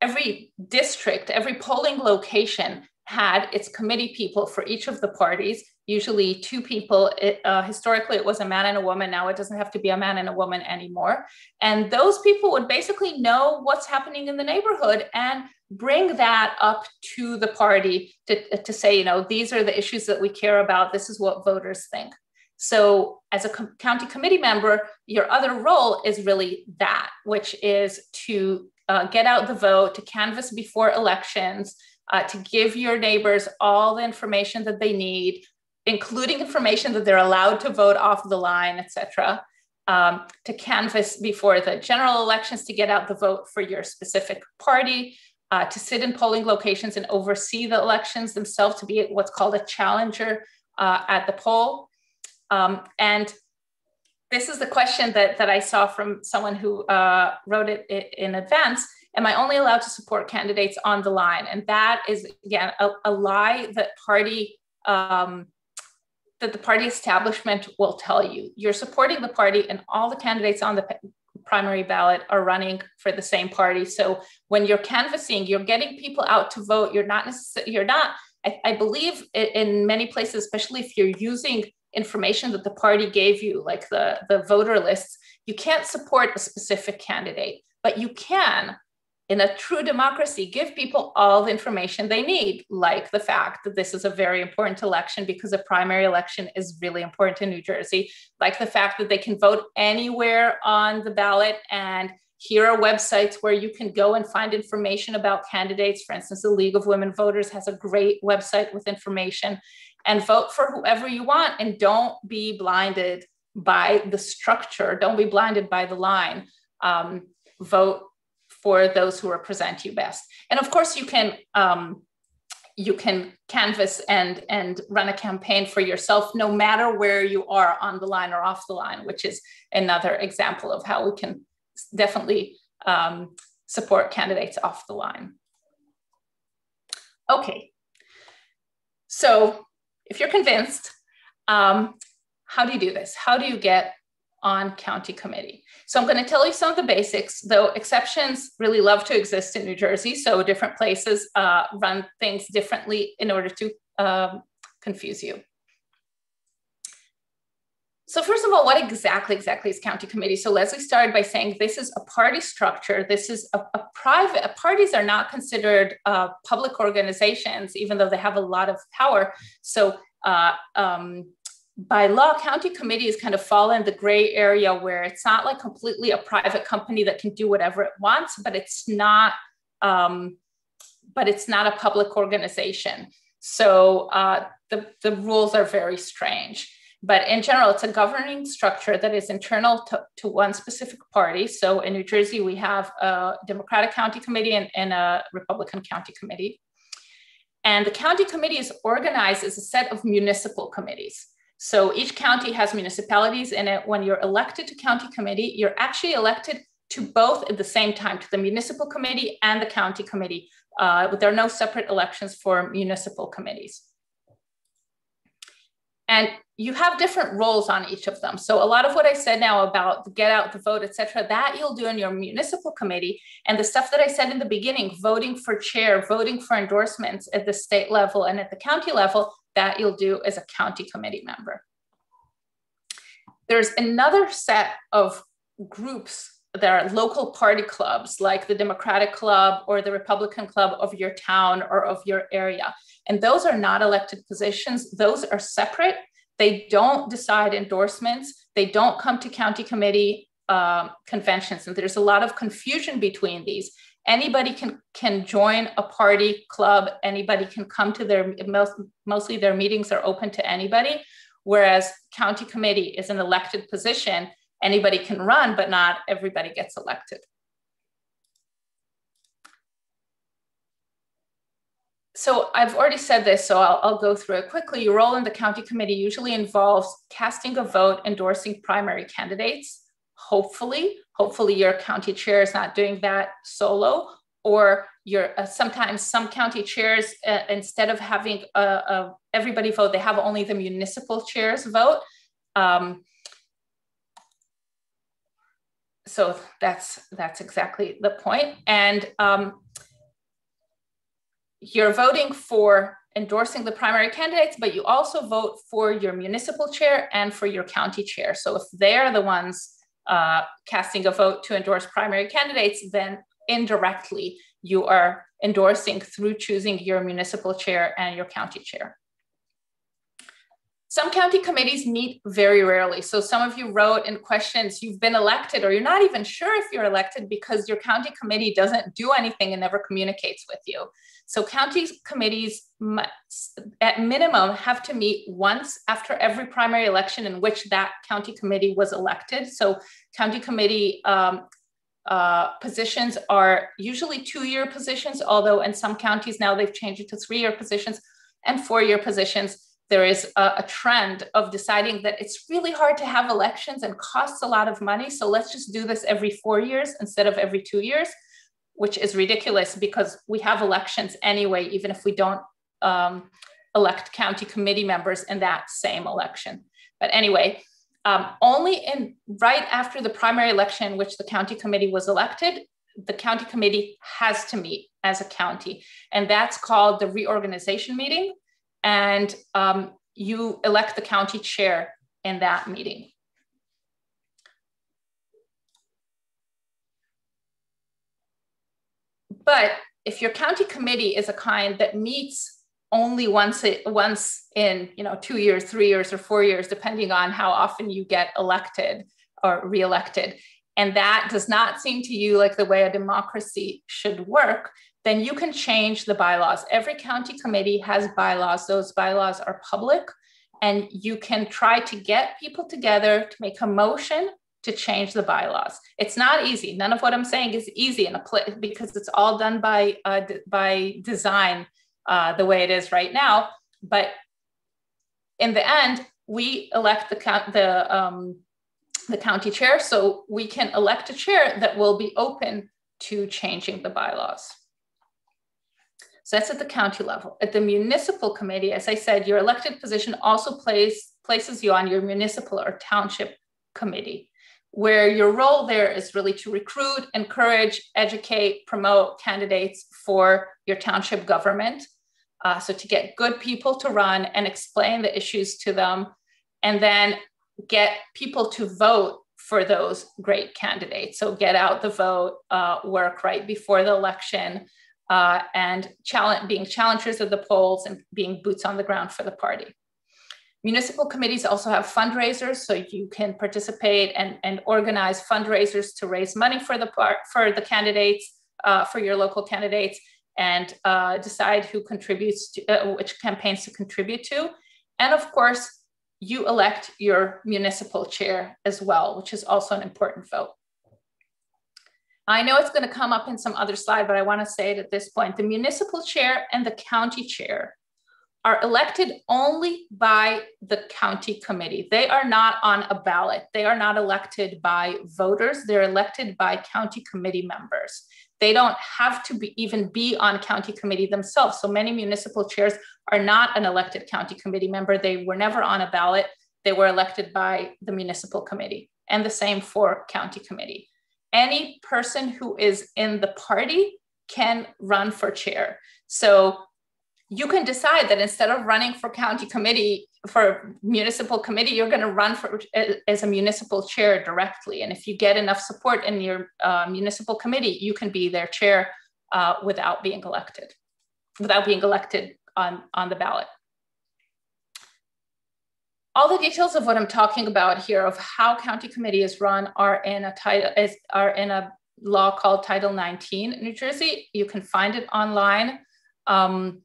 Speaker 1: every district, every polling location had its committee people for each of the parties, usually two people. It, uh, historically, it was a man and a woman. Now it doesn't have to be a man and a woman anymore. And those people would basically know what's happening in the neighborhood and bring that up to the party to, to say, you know, these are the issues that we care about. This is what voters think. So, as a co- county committee member, your other role is really that, which is to uh, get out the vote, to canvass before elections, uh, to give your neighbors all the information that they need, including information that they're allowed to vote off the line, et cetera, um, to canvass before the general elections to get out the vote for your specific party, uh, to sit in polling locations and oversee the elections themselves, to be what's called a challenger uh, at the poll. Um, and this is the question that, that I saw from someone who uh, wrote it in advance am I only allowed to support candidates on the line? And that is, again, a, a lie that party, um, that the party establishment will tell you. You're supporting the party and all the candidates on the primary ballot are running for the same party. So when you're canvassing, you're getting people out to vote. You're not necessarily, you're not, I, I believe in many places, especially if you're using information that the party gave you, like the, the voter lists, you can't support a specific candidate, but you can in a true democracy, give people all the information they need, like the fact that this is a very important election because a primary election is really important in New Jersey, like the fact that they can vote anywhere on the ballot. And here are websites where you can go and find information about candidates. For instance, the League of Women Voters has a great website with information and vote for whoever you want and don't be blinded by the structure, don't be blinded by the line. Um, vote for those who represent you best. And of course, you can um, you can canvass and and run a campaign for yourself, no matter where you are on the line or off the line, which is another example of how we can definitely um, support candidates off the line. Okay, so if you're convinced, um, how do you do this? How do you get on county committee? So I'm going to tell you some of the basics, though exceptions really love to exist in New Jersey. So different places uh, run things differently in order to um, confuse you. So first of all, what exactly exactly is county committee? So Leslie started by saying this is a party structure. This is a, a private. Parties are not considered uh, public organizations, even though they have a lot of power. So uh, um, by law, county committees kind of fall in the gray area where it's not like completely a private company that can do whatever it wants, but it's not, um, but it's not a public organization. So uh, the, the rules are very strange. But in general, it's a governing structure that is internal to, to one specific party. So in New Jersey, we have a Democratic County Committee and, and a Republican County Committee. And the county committee is organized as a set of municipal committees. So each county has municipalities in it. When you're elected to county committee, you're actually elected to both at the same time, to the municipal committee and the county committee. Uh, but there are no separate elections for municipal committees. And you have different roles on each of them. So a lot of what I said now about the get out the vote, et cetera, that you'll do in your municipal committee. And the stuff that I said in the beginning, voting for chair, voting for endorsements at the state level and at the county level, that you'll do as a county committee member. There's another set of groups that are local party clubs like the Democratic Club or the Republican Club of your town or of your area. And those are not elected positions, those are separate. They don't decide endorsements, they don't come to county committee uh, conventions. And there's a lot of confusion between these anybody can can join a party club anybody can come to their most, mostly their meetings are open to anybody. Whereas county committee is an elected position anybody can run but not everybody gets elected. So I've already said this, so I'll, I'll, go through it quickly. Your role in the county committee usually involves casting a vote endorsing primary candidates, hopefully, hopefully your county chair is not doing that solo or your uh, sometimes some county chairs uh, instead of having a, a, everybody vote they have only the municipal chairs vote. Um, so that's that's exactly the point. And um, you're voting for endorsing the primary candidates but you also vote for your municipal chair and for your county chair. So if they're the ones uh, casting a vote to endorse primary candidates, then indirectly you are endorsing through choosing your municipal chair and your county chair. Some county committees meet very rarely. So some of you wrote in questions, you've been elected or you're not even sure if you're elected because your county committee doesn't do anything and never communicates with you. So county committees must, at minimum have to meet once after every primary election in which that county committee was elected. So county committee um, uh, positions are usually two-year positions, although in some counties now they've changed it to three-year positions and four-year positions there is a, a, trend of deciding that it's really hard to have elections and costs a lot of money. So let's just do this every four years instead of every two years, which is ridiculous because we have elections anyway, even if we don't um, elect county committee members in that same election. But anyway, um, only in right after the primary election, in which the county committee was elected, the county committee has to meet as a county. And that's called the reorganization meeting and um, you elect the county chair in that meeting. But if your county committee is a kind that meets only once it, once in you know two years, three years, or four years, depending on how often you get elected or reelected, and that does not seem to you like the way a democracy should work, then you can change the bylaws. Every county committee has bylaws. Those bylaws are public, and you can try to get people together to make a motion to change the bylaws. It's not easy. None of what I'm saying is easy in a because it's all done by uh, by design uh, the way it is right now. But in the end, we elect the count the um, the county chair, so we can elect a chair that will be open to changing the bylaws. So that's at the county level. At the municipal committee, as I said, your elected position also plays, places you on your municipal or township committee where your role there is really to recruit, encourage, educate, promote candidates for your township government. Uh, so to get good people to run and explain the issues to them, and then get people to vote for those great candidates. So get out the vote, uh, work right before the election, uh, and challenge, being challengers of the polls and being boots on the ground for the party. Municipal committees also have fundraisers, so you can participate and, and organize fundraisers to raise money for the for the candidates, uh, for your local candidates, and uh, decide who contributes to uh, which campaigns to contribute to. And of course, you elect your municipal chair as well, which is also an important vote. I know it's going to come up in some other slide, but I want to say it at this point. The municipal chair and the county chair are elected only by the county committee. They are not on a ballot. They are not elected by voters. They're elected by county committee members. They don't have to be, even be on county committee themselves. So many municipal chairs are not an elected county committee member. They were never on a ballot. They were elected by the municipal committee and the same for county committee. Any person who is in the party can run for chair. So you can decide that instead of running for county committee for municipal committee you're going to run for as a municipal chair directly and if you get enough support in your uh, municipal committee you can be their chair uh, without being elected without being elected on on the ballot all the details of what i'm talking about here of how county committee is run are in a title is are in a law called title 19 new jersey you can find it online um,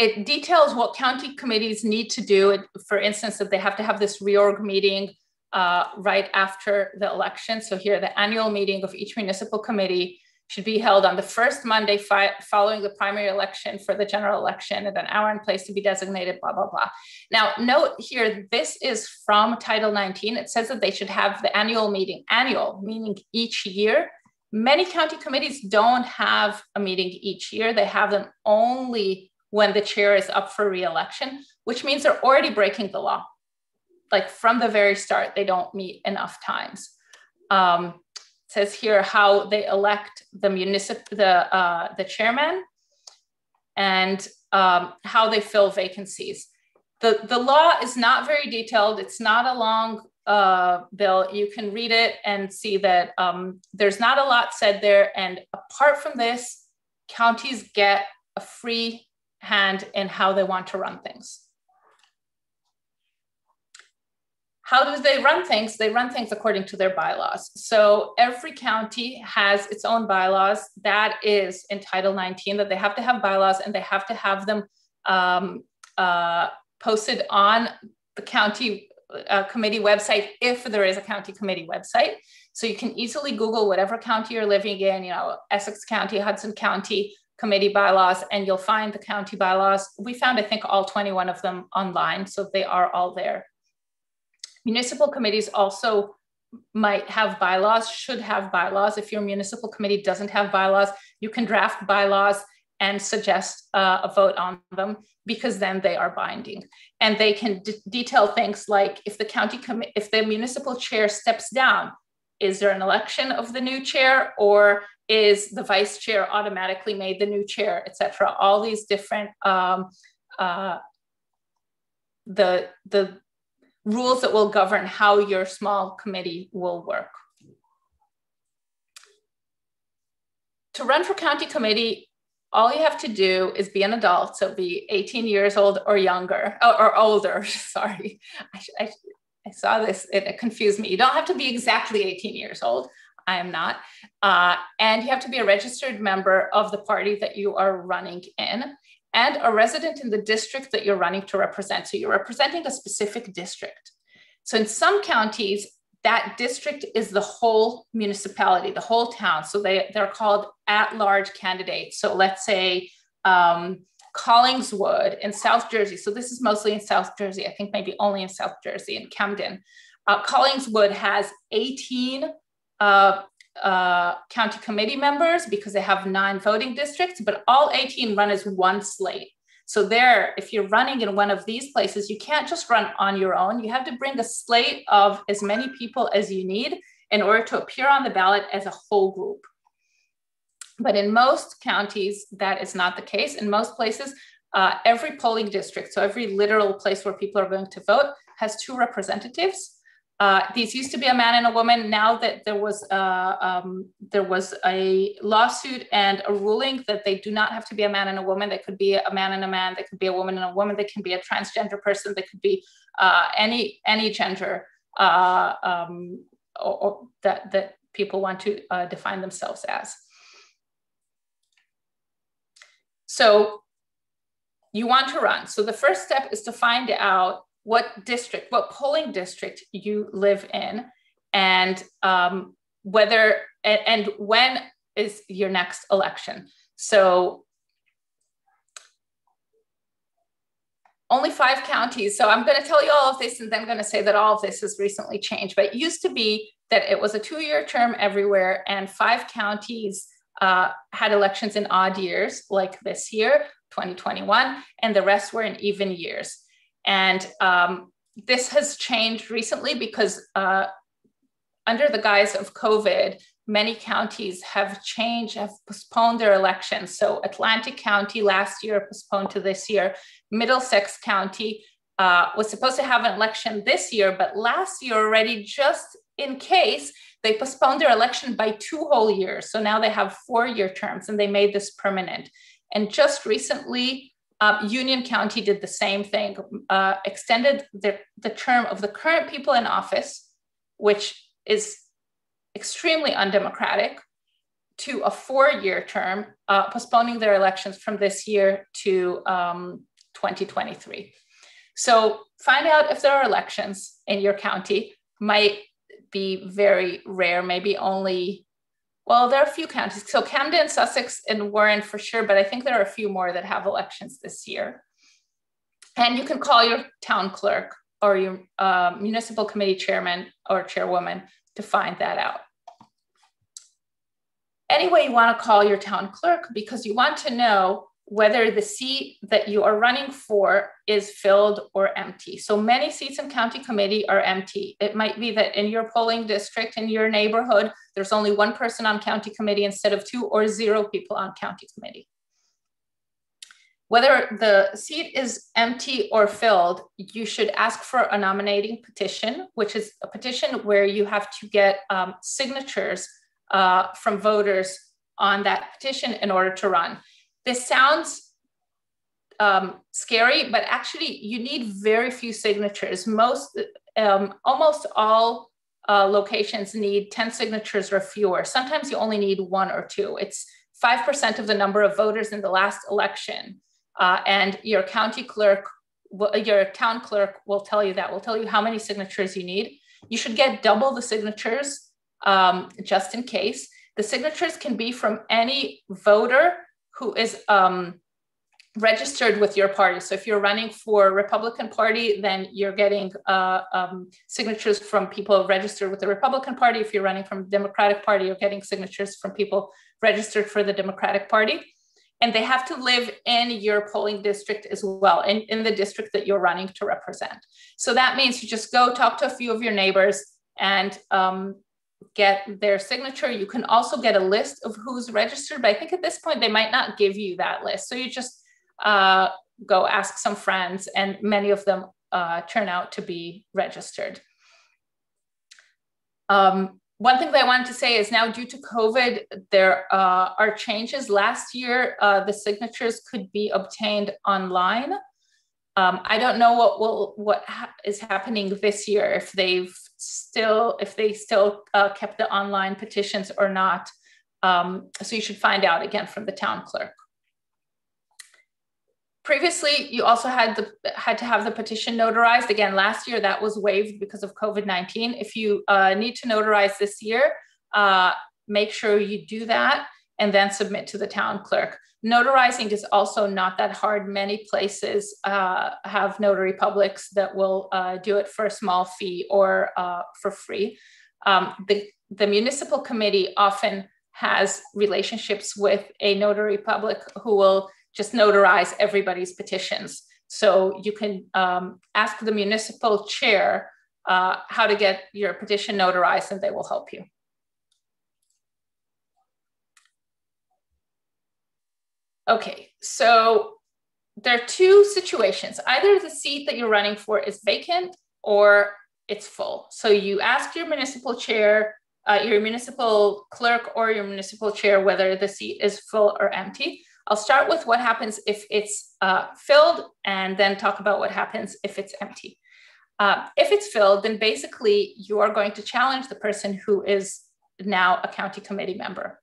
Speaker 1: it details what county committees need to do. For instance, that they have to have this reorg meeting uh, right after the election. So here, the annual meeting of each municipal committee should be held on the first Monday fi- following the primary election for the general election at an hour and place to be designated, blah, blah, blah. Now, note here, this is from Title 19. It says that they should have the annual meeting, annual, meaning each year. Many county committees don't have a meeting each year. They have them only when the chair is up for reelection, which means they're already breaking the law. Like from the very start, they don't meet enough times. Um, says here how they elect the municipal the uh, the chairman and um, how they fill vacancies. The, the law is not very detailed. It's not a long uh, bill. You can read it and see that um, there's not a lot said there. And apart from this, counties get a free hand in how they want to run things. How do they run things? They run things according to their bylaws. So every county has its own bylaws. That is in Title 19 that they have to have bylaws and they have to have them um, uh, posted on the county uh, committee website if there is a county committee website. So you can easily Google whatever county you're living in, you know, Essex County, Hudson County, committee bylaws and you'll find the county bylaws. We found, I think, all 21 of them online, so they are all there. Municipal committees also might have bylaws, should have bylaws. If your municipal committee doesn't have bylaws, you can draft bylaws and suggest uh, a vote on them because then they are binding. And they can detail things like if the county, com- if the municipal chair steps down, is there an election of the new chair or is the vice chair automatically made the new chair, et cetera. All these different um, uh, the, the rules that will govern how your small committee will work. To run for county committee, all you have to do is be an adult, so be 18 years old or younger, or, older, sorry. I, I, I, saw this, it confused me. You don't have to be exactly 18 years old. I am not. Uh, and you have to be a registered member of the party that you are running in and a resident in the district that you're running to represent. So you're representing a specific district. So in some counties, that district is the whole municipality, the whole town. So they, they're called at-large candidates. So let's say um, Collingswood in South Jersey. So this is mostly in South Jersey. I think maybe only in South Jersey in Camden. Uh, Collingswood has 18 uh, uh, county committee members because they have nine voting districts, but all 18 run as one slate. So there, if you're running in one of these places, you can't just run on your own. You have to bring a slate of as many people as you need in order to appear on the ballot as a whole group. But in most counties, that is not the case. In most places, uh, every polling district, so every literal place where people are going to vote, has two representatives. Uh, these used to be a man and a woman. Now that there was uh, um, there was a lawsuit and a ruling that they do not have to be a man and a woman. They could be a man and a man. They could be a woman and a woman. They can be a transgender person. They could be uh, any any gender uh, um, or, or that that people want to define themselves as. So you want to run. So the first step is to find out what district, what polling district you live in, and um, whether and, and when is your next election. So only five counties. So I'm going to tell you all of this and then I'm going to say that all of this has recently changed. But it used to be that it was a two year term everywhere and five counties uh, had elections in odd years, like this year, 2021, and the rest were in even years. And um, this has changed recently because uh, under the guise of COVID, many counties have changed, have postponed their elections. So Atlantic County last year postponed to this year. Middlesex County uh, was supposed to have an election this year, but last year already, just in case, they postponed their election by two whole years. So now they have four year terms and they made this permanent. And just recently, uh, Union County did the same thing, uh, extended the, the term of the current people in office, which is extremely undemocratic, to a four year term, uh, postponing their elections from this year to um, 2023. So find out if there are elections in your county. Might be very rare, maybe only well, there are a few counties. So Camden, Sussex, and Warren for sure, but I think there are a few more that have elections this year. And you can call your town clerk or your uh, municipal committee chairman or chairwoman to find that out. Anyway, you want to call your town clerk because you want to know whether the seat that you are running for is filled or empty. So many seats in county committee are empty. It might be that in your polling district, in your neighborhood, there's only one person on county committee instead of two or zero people on county committee. Whether the seat is empty or filled, you should ask for a nominating petition, which is a petition where you have to get um, signatures uh, from voters on that petition in order to run. This sounds um, scary, but actually you need very few signatures. Most, um, almost all uh, locations need 10 signatures or fewer. Sometimes you only need one or two. It's 5% of the number of voters in the last election. Uh, and your county clerk, your town clerk will tell you that, will tell you how many signatures you need. You should get double the signatures um, just in case. The signatures can be from any voter who is um, registered with your party. So if you're running for Republican Party, then you're getting uh, um, signatures from people registered with the Republican Party. If you're running from Democratic Party, you're getting signatures from people registered for the Democratic Party. And they have to live in your polling district as well, in, in the district that you're running to represent. So that means you just go talk to a few of your neighbors and um, get their signature. You can also get a list of who's registered, but I think at this point they might not give you that list. So you just uh, go ask some friends, and many of them uh, turn out to be registered. Um, one thing that I wanted to say is now due to COVID, there uh, are changes. Last year, uh, the signatures could be obtained online. Um, I don't know what will what ha is happening this year if they've still if they still uh, kept the online petitions or not. Um, so you should find out again from the town clerk. Previously, you also had the had to have the petition notarized. Again, last year that was waived because of COVID-19. If you uh, need to notarize this year, uh, make sure you do that and then submit to the town clerk. Notarizing is also not that hard. Many places uh, have notary publics that will uh, do it for a small fee or uh, for free. Um, the, the municipal committee often has relationships with a notary public who will just notarize everybody's petitions. So you can um, ask the municipal chair uh, how to get your petition notarized and they will help you. Okay, so there are two situations. Either the seat that you're running for is vacant or it's full. So you ask your municipal chair, uh, your municipal clerk or your municipal chair whether the seat is full or empty. I'll start with what happens if it's uh, filled and then talk about what happens if it's empty. Uh, if it's filled, then basically you are going to challenge the person who is now a county committee member.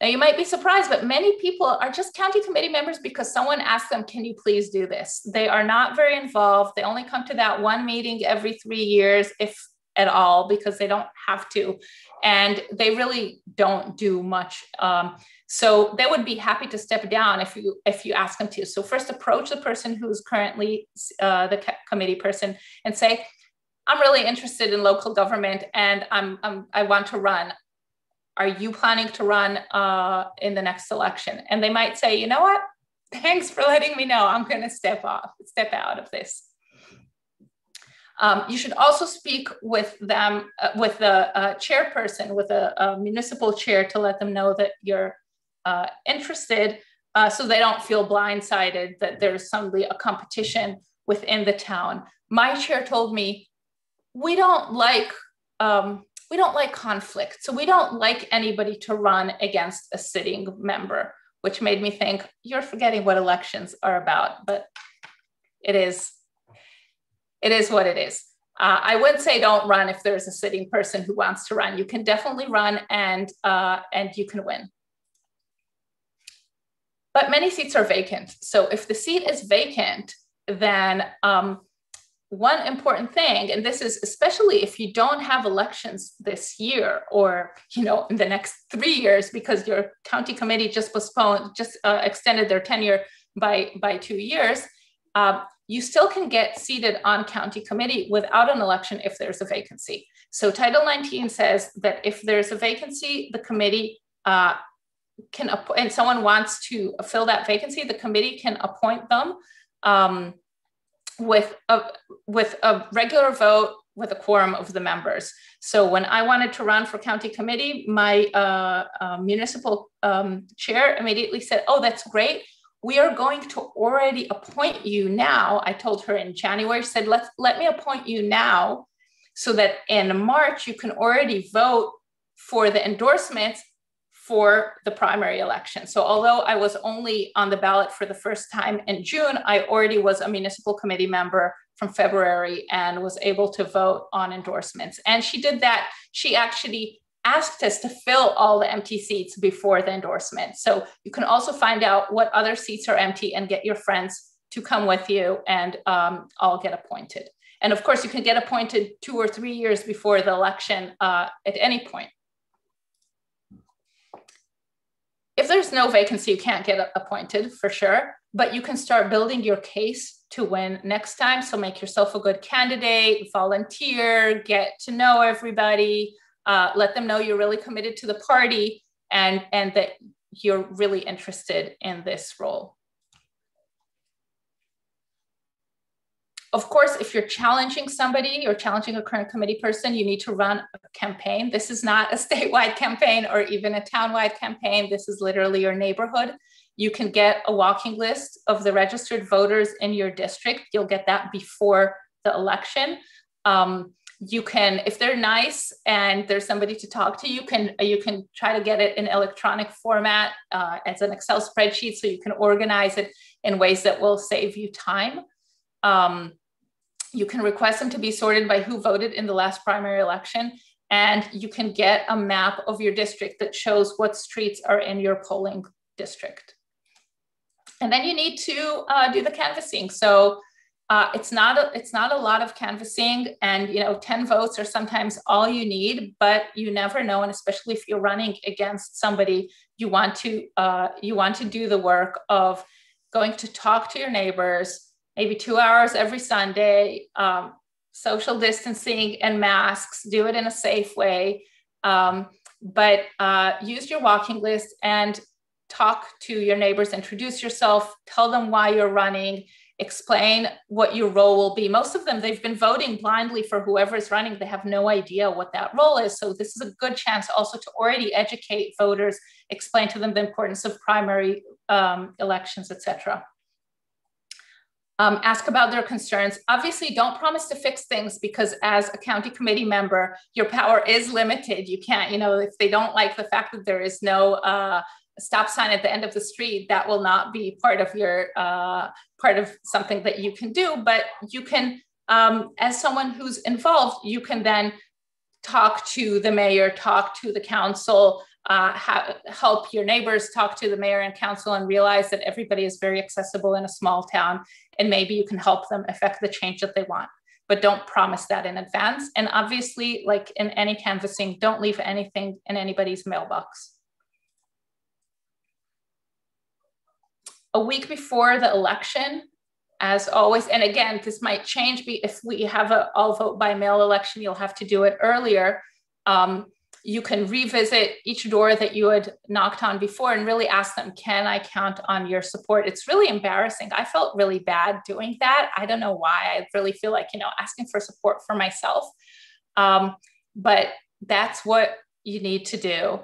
Speaker 1: Now you might be surprised, but many people are just county committee members because someone asked them, can you please do this? They are not very involved. They only come to that one meeting every three years, if at all, because they don't have to. And they really don't do much. Um, so they would be happy to step down if you if you ask them to. So first approach the person who's currently uh, the committee person and say, I'm really interested in local government and I'm, I'm I want to run. Are you planning to run uh, in the next election? And they might say, you know what? Thanks for letting me know. I'm going to step off, step out of this. Um, you should also speak with them, uh, with the uh, chairperson, with a, a, municipal chair to let them know that you're uh, interested uh, so they don't feel blindsided that there's suddenly a competition within the town. My chair told me, we don't like, um, we don't like conflict. So we don't like anybody to run against a sitting member, which made me think you're forgetting what elections are about, but it is, it is what it is. Uh, I would say don't run if there's a sitting person who wants to run. You can definitely run and uh, and you can win but many seats are vacant. So if the seat is vacant, then um, one important thing, and this is especially if you don't have elections this year or you know in the next three years because your county committee just postponed, just uh, extended their tenure by by two years, um, you still can get seated on county committee without an election if there's a vacancy. So Title 19 says that if there's a vacancy, the committee uh, can and someone wants to fill that vacancy, the committee can appoint them um, with a with a regular vote with a quorum of the members. So when I wanted to run for county committee, my uh, uh, municipal um, chair immediately said, "Oh, that's great. We are going to already appoint you now." I told her in January. Said, "Let let me appoint you now, so that in March you can already vote." For the endorsements for the primary election. So although I was only on the ballot for the first time in June, I already was a municipal committee member from February and was able to vote on endorsements. And she did that. She actually asked us to fill all the empty seats before the endorsement. So you can also find out what other seats are empty and get your friends to come with you and um, all get appointed. And of course, you can get appointed two or three years before the election uh, at any point. If there's no vacancy, you can't get appointed for sure, but you can start building your case to win next time. So make yourself a good candidate, volunteer, get to know everybody, uh, let them know you're really committed to the party and, and that you're really interested in this role. Of course, if you're challenging somebody, you're challenging a current committee person, you need to run a campaign. This is not a statewide campaign or even a townwide campaign. This is literally your neighborhood. You can get a walking list of the registered voters in your district. You'll get that before the election. Um, you can, if they're nice and there's somebody to talk to, you can you can try to get it in electronic format uh, as an Excel spreadsheet, so you can organize it in ways that will save you time. Um, you can request them to be sorted by who voted in the last primary election, and you can get a map of your district that shows what streets are in your polling district. And then you need to uh, do the canvassing. So uh, it's not a, it's not a lot of canvassing, and you know, ten votes are sometimes all you need, but you never know, and especially if you're running against somebody, you want to uh, you want to do the work of going to talk to your neighbors, maybe two hours every Sunday, um, social distancing and masks. Do it in a safe way, um, but uh, use your walking list and talk to your neighbors. Introduce yourself. Tell them why you're running explain what your role will be. Most of them, they've been voting blindly for whoever is running. They have no idea what that role is. So this is a good chance also to already educate voters, explain to them the importance of primary um, elections, etc. Um, ask about their concerns. Obviously, don't promise to fix things because as a county committee member, your power is limited. You can't, you know, if they don't like the fact that there is no uh, stop sign at the end of the street, that will not be part of your uh, part of something that you can do. But you can, um, as someone who's involved, you can then talk to the mayor, talk to the council, uh, ha- help your neighbors talk to the mayor and council, and realize that everybody is very accessible in a small town, and maybe you can help them affect the change that they want. But don't promise that in advance. And obviously, like in any canvassing, don't leave anything in anybody's mailbox. a week before the election, as always, and again, this might change if we have a all vote by mail election, you'll have to do it earlier. Um, you can revisit each door that you had knocked on before and really ask them, can I count on your support? It's really embarrassing. I felt really bad doing that. I don't know why. I really feel like, you know, asking for support for myself. Um, but that's what you need to do.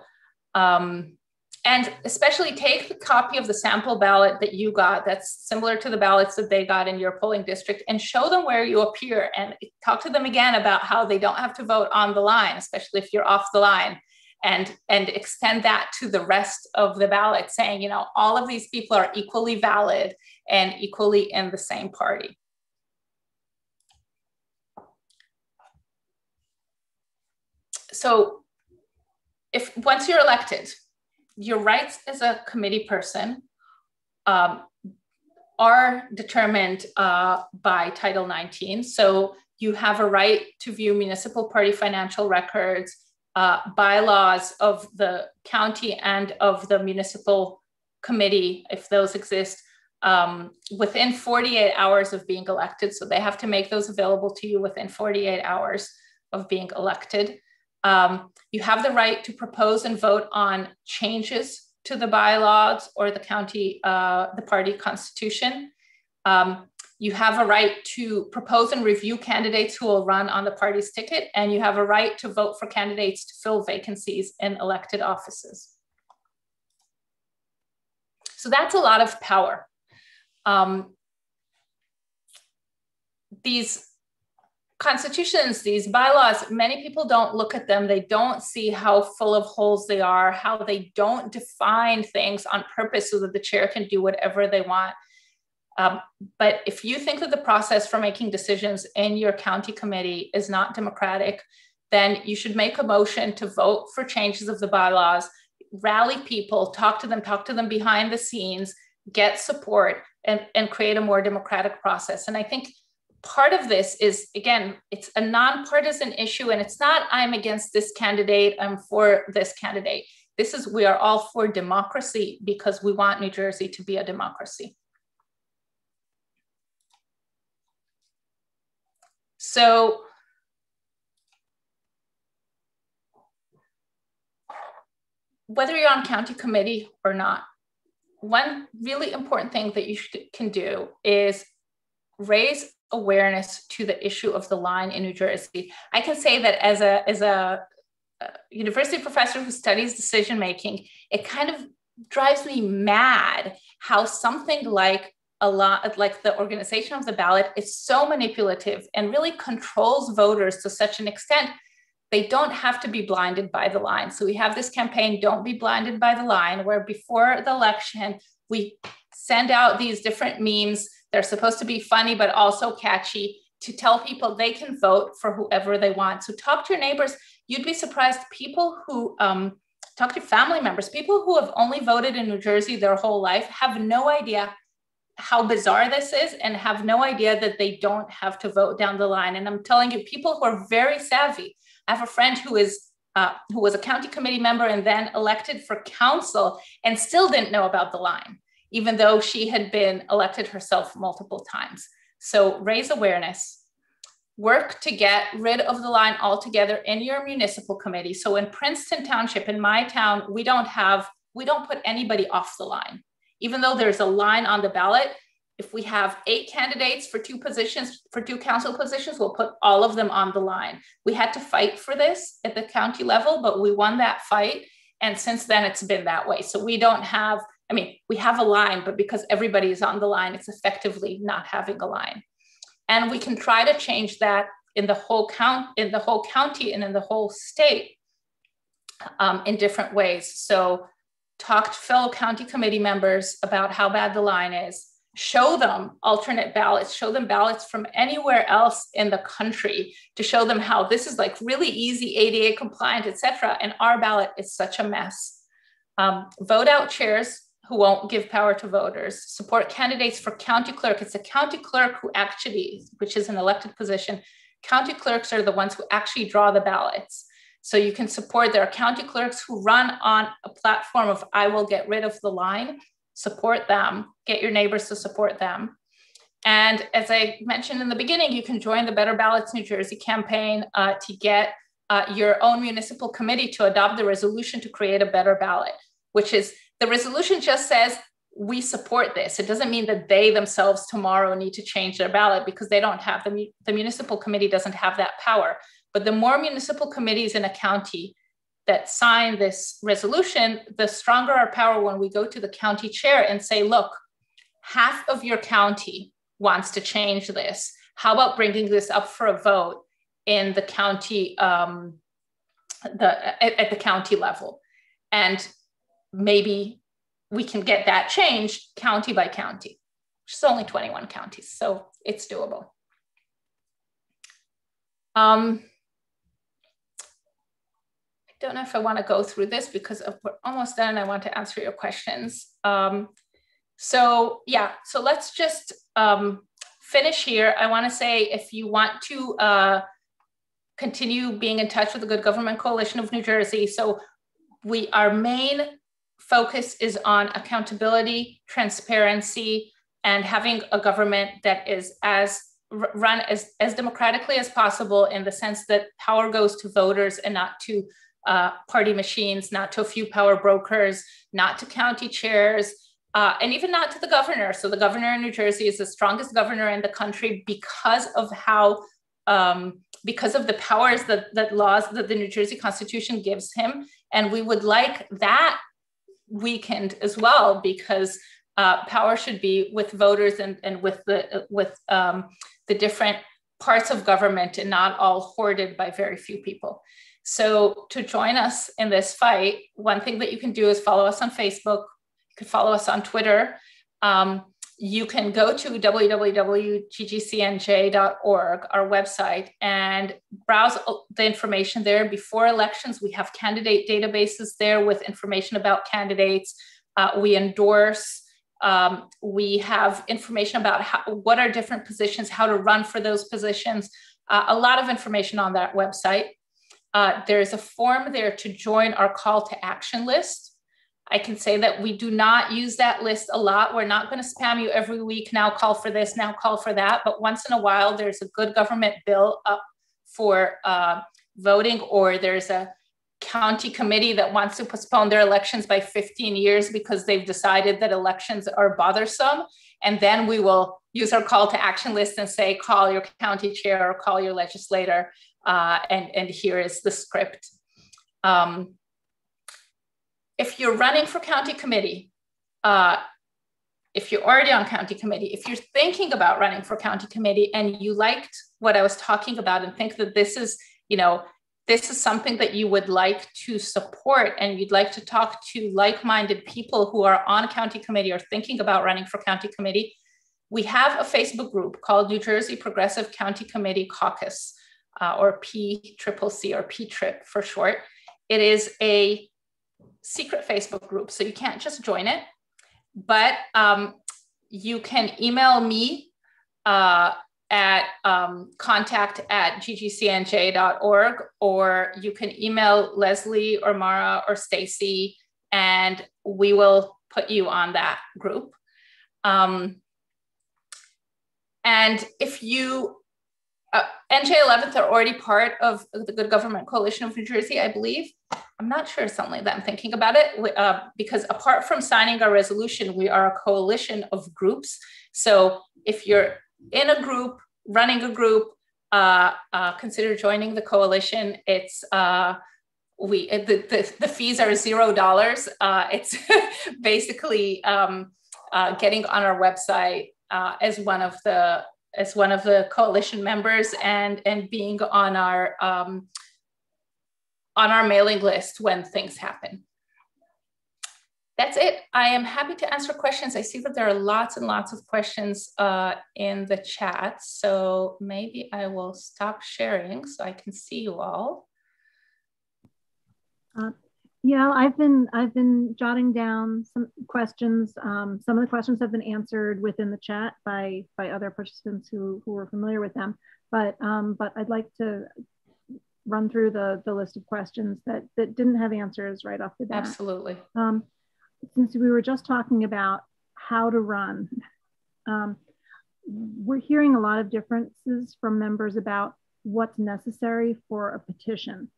Speaker 1: Um, and especially take the copy of the sample ballot that you got that's similar to the ballots that they got in your polling district and show them where you appear and talk to them again about how they don't have to vote on the line especially if you're off the line and and extend that to the rest of the ballot saying you know all of these people are equally valid and equally in the same party. So if once you're elected your rights as a committee person um, are determined uh, by Title 19. So you have a right to view municipal party financial records, uh, bylaws of the county and of the municipal committee, if those exist, um, within 48 hours of being elected. So they have to make those available to you within 48 hours of being elected. Um, you have the right to propose and vote on changes to the bylaws or the county, uh, the party constitution. Um, you have a right to propose and review candidates who will run on the party's ticket, and you have a right to vote for candidates to fill vacancies in elected offices. So that's a lot of power. Um, these constitutions, these bylaws, many people don't look at them. They don't see how full of holes they are, how they don't define things on purpose so that the chair can do whatever they want. Um, but if you think that the process for making decisions in your county committee is not democratic, then you should make a motion to vote for changes of the bylaws, rally people, talk to them, talk to them behind the scenes, get support, and, and create a more democratic process. And I think part of this is again it's a nonpartisan issue and it's not i'm against this candidate i'm for this candidate. This is we are all for democracy because we want new jersey to be a democracy. So whether you're on county committee or not one really important thing that you should, can do is raise awareness to the issue of the line in New Jersey. I can say that as a as a, a university professor who studies decision making, it kind of drives me mad how something like a lot like the organization of the ballot is so manipulative and really controls voters to such an extent they don't have to be blinded by the line so we have this campaign don't be blinded by the line where before the election we send out these different memes they're supposed to be funny but also catchy to tell people they can vote for whoever they want so talk to your neighbors you'd be surprised people who um, talk to family members people who have only voted in new jersey their whole life have no idea how bizarre this is and have no idea that they don't have to vote down the line. And I'm telling you, people who are very savvy. I have a friend who is uh, who was a county committee member and then elected for council and still didn't know about the line, even though she had been elected herself multiple times. So raise awareness, work to get rid of the line altogether in your municipal committee. So in Princeton Township, in my town, we don't have, we don't put anybody off the line even though there's a line on the ballot, if we have eight candidates for two positions, for two council positions, we'll put all of them on the line. We had to fight for this at the county level, but we won that fight. And since then, it's been that way. So we don't have, I mean, we have a line, but because everybody is on the line, it's effectively not having a line. And we can try to change that in the whole count, in the whole county and in the whole state um, in different ways. So talk to fellow county committee members about how bad the line is, show them alternate ballots, show them ballots from anywhere else in the country to show them how this is like really easy, ADA compliant, et cetera. And our ballot is such a mess. Um, vote out chairs who won't give power to voters, support candidates for county clerk. It's a county clerk who actually, which is an elected position, county clerks are the ones who actually draw the ballots. So you can support, there are county clerks who run on a platform of I will get rid of the line, support them, get your neighbors to support them. And as I mentioned in the beginning, you can join the Better Ballots New Jersey campaign uh, to get uh, your own municipal committee to adopt the resolution to create a better ballot, which is the resolution just says we support this. It doesn't mean that they themselves tomorrow need to change their ballot because they don't have the, the municipal committee doesn't have that power. But the more municipal committees in a county that sign this resolution, the stronger our power when we go to the county chair and say, look, half of your county wants to change this. How about bringing this up for a vote in the county, um, the at, at the county level, and maybe we can get that change county by county, which is only 21 counties, so it's doable. Um, don't know if I want to go through this because we're almost done. I want to answer your questions. Um, so yeah, so let's just um, finish here. I want to say if you want to uh, continue being in touch with the Good Government Coalition of New Jersey, so we our main focus is on accountability, transparency, and having a government that is as run as, as democratically as possible in the sense that power goes to voters and not to uh, party machines, not to a few power brokers, not to county chairs, uh, and even not to the governor. So the governor in New Jersey is the strongest governor in the country because of how, um, because of the powers that, that laws that the New Jersey Constitution gives him. And we would like that weakened as well because uh, power should be with voters and, and with the with um, the different parts of government and not all hoarded by very few people. So to join us in this fight, one thing that you can do is follow us on Facebook. You can follow us on Twitter. Um, you can go to www.ggcnj.org, our website, and browse the information there. Before elections, we have candidate databases there with information about candidates. Uh, we endorse. Um, we have information about how, what are different positions, how to run for those positions. Uh, a lot of information on that website. Uh, there's a form there to join our call to action list. I can say that we do not use that list a lot. We're not going to spam you every week. Now call for this, now call for that. But once in a while, there's a good government bill up for uh, voting, or there's a county committee that wants to postpone their elections by 15 years because they've decided that elections are bothersome. And then we will use our call to action list and say, call your county chair or call your legislator uh, and, and here is the script. Um, if you're running for county committee, uh, if you're already on county committee, if you're thinking about running for county committee and you liked what I was talking about and think that this is, you know, this is something that you would like to support and you'd like to talk to like-minded people who are on county committee or thinking about running for county committee, we have a Facebook group called New Jersey Progressive County Committee Caucus, uh, or PCCC or P-TRIP for short. It is a secret Facebook group, so you can't just join it, but um, you can email me uh, at um, contact at ggcnj.org, or you can email Leslie or Mara or Stacy, and we will put you on that group. Um, and if you, uh, NJ 11th are already part of the Good Government Coalition of New Jersey, I believe. I'm not sure something that. I'm thinking about it uh, because apart from signing our resolution, we are a coalition of groups. So if you're in a group, running a group, uh, uh, consider joining the coalition. It's uh, we the, the, the, fees are zero dollars. Uh, it's basically um, uh, getting on our website uh, as one of the as one of the coalition members and and being on our um, on our mailing list when things happen. That's it. I am happy to answer questions. I see that there are lots and lots of questions uh, in the chat. So maybe I will stop sharing so I can see you all.
Speaker 4: Uh, yeah, I've been I've been jotting down some questions. Um, some of the questions have been answered within the chat by by other participants who who are familiar with them. But um, but I'd like to run through the the list of questions that that didn't have answers right off the bat.
Speaker 1: Absolutely.
Speaker 4: Um, since we were just talking about how to run, um, we're hearing a lot of differences from members about what's necessary for a petition.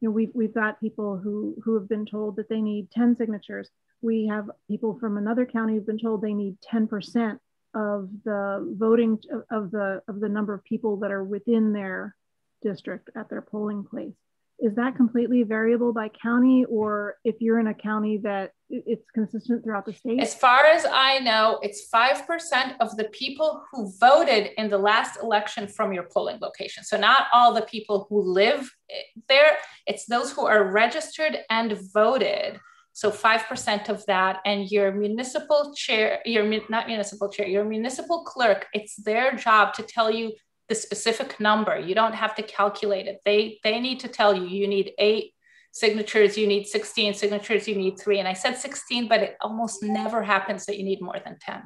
Speaker 4: You know, we've, we've got people who, who have been told that they need 10 signatures. We have people from another county who've been told they need 10% of the voting of the, of the number of people that are within their district at their polling place is that completely variable by county or if you're in a county that it's consistent throughout the state?
Speaker 1: As far as i know it's 5% of the people who voted in the last election from your polling location. So not all the people who live eh, there it's those who are registered and voted. So 5% of that and your municipal chair your not municipal chair your municipal clerk it's their job to tell you the specific number. You don't have to calculate it. They they need to tell you you need eight signatures, you need 16 signatures, you need three. And I said 16, but it almost never happens that you need more than 10.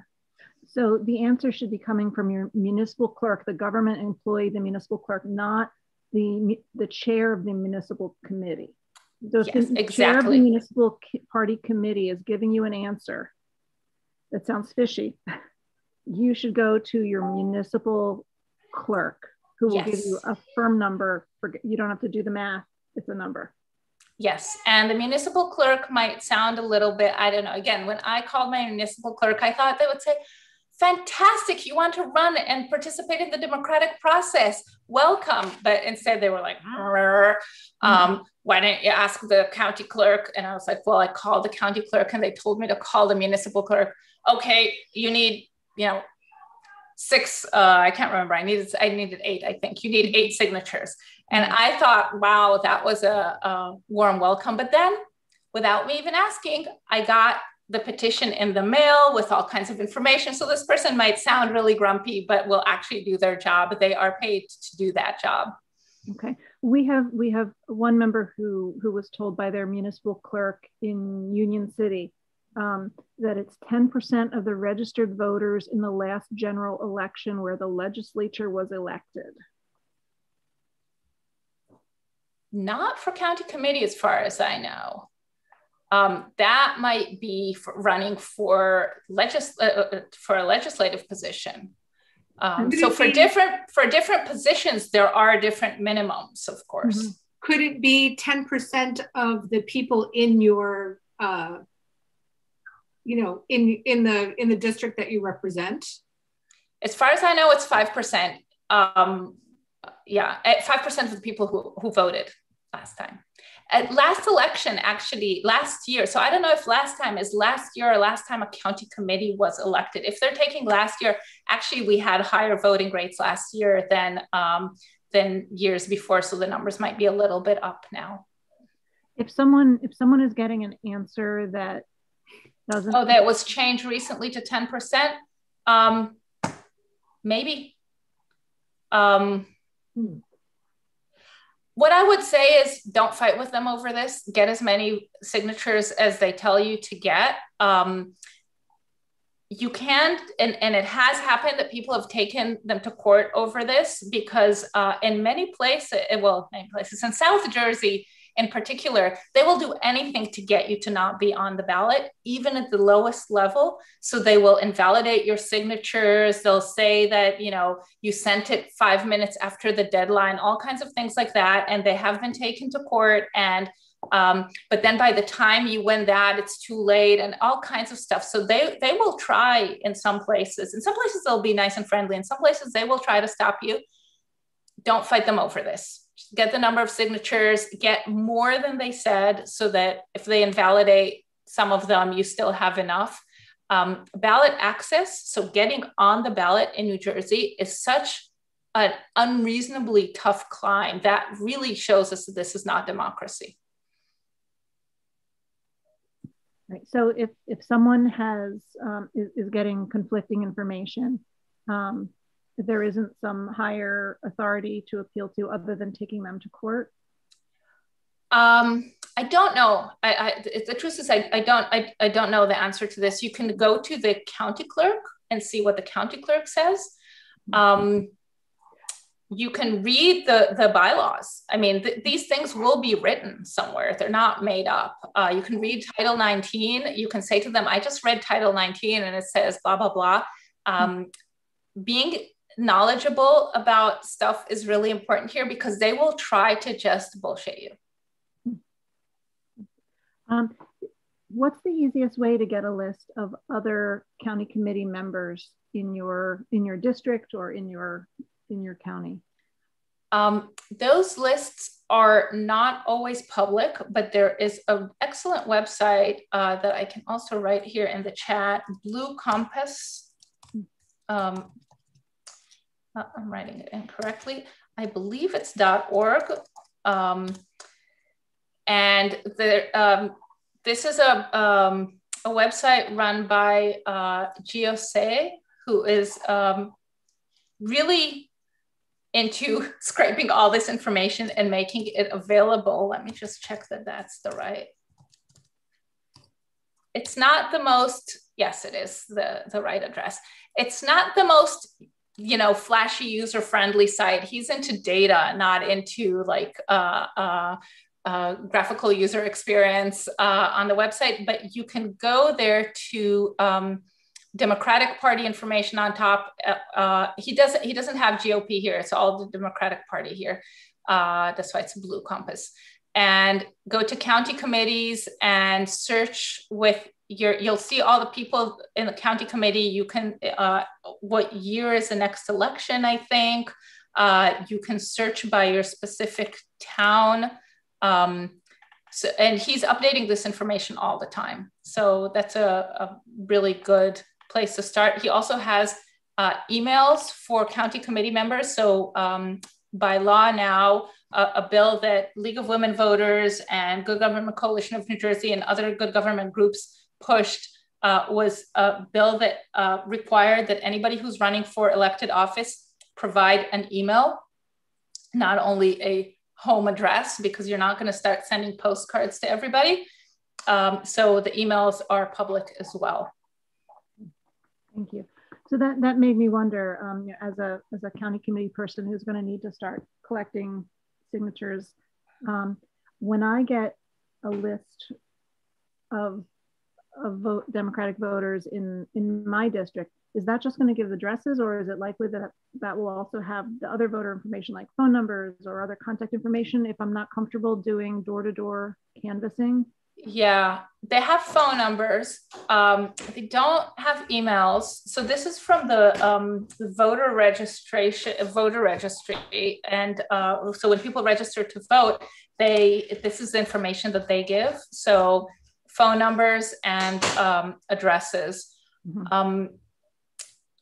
Speaker 4: So the answer should be coming from your municipal clerk, the government employee, the municipal clerk, not the, the chair of the municipal committee. So
Speaker 1: yes,
Speaker 4: the
Speaker 1: exactly.
Speaker 4: chair of the municipal party committee is giving you an answer that sounds fishy, you should go to your municipal clerk who will yes. give you a firm number. For, you don't have to do the math, it's a number.
Speaker 1: Yes, and the municipal clerk might sound a little bit, I don't know. Again, when I called my municipal clerk, I thought they would say, fantastic, you want to run and participate in the democratic process. Welcome. But instead, they were like, mm-hmm. um, why didn't you ask the county clerk? And I was like, well, I called the county clerk and they told me to call the municipal clerk. Okay, you need, you know, six uh, i can't remember. I needed i needed eight i think. You need eight signatures. And i thought wow that was a, a, warm welcome. But then without me even asking i got the petition in the mail with all kinds of information. So this person might sound really grumpy but will actually do their job. They are paid to do that job.
Speaker 4: Okay. We have we have one member who who was told by their municipal clerk in union city um, that it's 10% of the registered voters in the last general election where the legislature was elected.
Speaker 1: Not for county committee, as far as I know. Um, that might be for running for legis- uh, uh for a legislative position. Um, so for different for different positions, there are different minimums, of course. Mm-hmm.
Speaker 3: Could it be 10% of the people in your uh, you know in in the in the district that you represent
Speaker 1: as far as i know it's 5% um yeah 5% of the people who, who voted last time at last election, actually, last year. So I don't know if last time is last year or last time a county committee was elected. If they're taking last year, actually, we had higher voting rates last year than um, than years before. So the numbers might be a little bit up now.
Speaker 4: If someone if someone is getting an answer that doesn't
Speaker 1: oh that was changed recently to ten percent, um, maybe. Um, hmm what I would say is don't fight with them over this. Get as many signatures as they tell you to get. Um, you can, and, and it has happened that people have taken them to court over this because uh, in many places, well, many places in South Jersey, in particular, they will do anything to get you to not be on the ballot, even at the lowest level. So they will invalidate your signatures. They'll say that, you know, you sent it five minutes after the deadline, all kinds of things like that. And they have been taken to court. And um, but then by the time you win that, it's too late and all kinds of stuff. So they they will try in some places. In some places they'll be nice and friendly. In some places they will try to stop you. Don't fight them over this get the number of signatures, get more than they said, so that if they invalidate some of them, you still have enough. Um, ballot access, so getting on the ballot in New Jersey, is such an unreasonably tough climb that really shows us that this is not democracy.
Speaker 4: Right. So if if someone has um, is, is getting conflicting information, um, there isn't some higher authority to appeal to other than taking them to court?
Speaker 1: Um, I don't know. I, I the truth is I, I don't I, I don't know the answer to this. You can go to the county clerk and see what the county clerk says. Um, you can read the the bylaws. I mean, th- these things will be written somewhere. They're not made up. Uh, you can read Title 19. You can say to them, "I just read Title 19, and it says blah blah blah." Um, being knowledgeable about stuff is really important here because they will try to just bullshit you.
Speaker 4: Um, what's the easiest way to get a list of other county committee members in your in your district or in your in your county?
Speaker 1: Um, those lists are not always public, but there is an excellent website uh, that I can also write here in the chat, Blue Compass. Um, uh, I'm writing it incorrectly. I believe it's .org. Um, and the, um, this is a, um, a website run by uh, Giose, who is um, really into scraping all this information and making it available. Let me just check that that's the right. It's not the most, yes, it is the, the right address. It's not the most you know flashy user friendly site. He's into data not into like uh, uh, uh, graphical user experience uh, on the website but you can go there to um, democratic party information on top. Uh, uh, he doesn't he doesn't have gop here. It's all the democratic party here. That's why it's blue compass. And go to county committees and search with you will see all the people in the county committee. You can, uh, what year is the next election, I think. Uh, you can search by your specific town. Um, so, and he's updating this information all the time. So that's a, a really good place to start. He also has uh, emails for county committee members. So um, by law now, a bill that League of Women Voters and Good Government Coalition of New Jersey and other good government groups pushed uh, was a bill that uh, required that anybody who's running for elected office provide an email, not only a home address, because you're not going to start sending postcards to everybody. Um, so the emails are public as well.
Speaker 4: Thank you. So that, that made me wonder, um, as, a, as a county committee person who's going to need to start collecting signatures, um, when I get a list of of vote Democratic voters in in my district, is that just going to give addresses, or is it likely that that will also have the other voter information like phone numbers or other contact information if I'm not comfortable doing door to door canvassing?
Speaker 1: Yeah, they have phone numbers. Um, they don't have emails. So this is from the, um, the voter registration, voter registry, and uh, so when people register to vote, they this is the information that they give. So phone numbers and um, addresses. Mm-hmm. Um,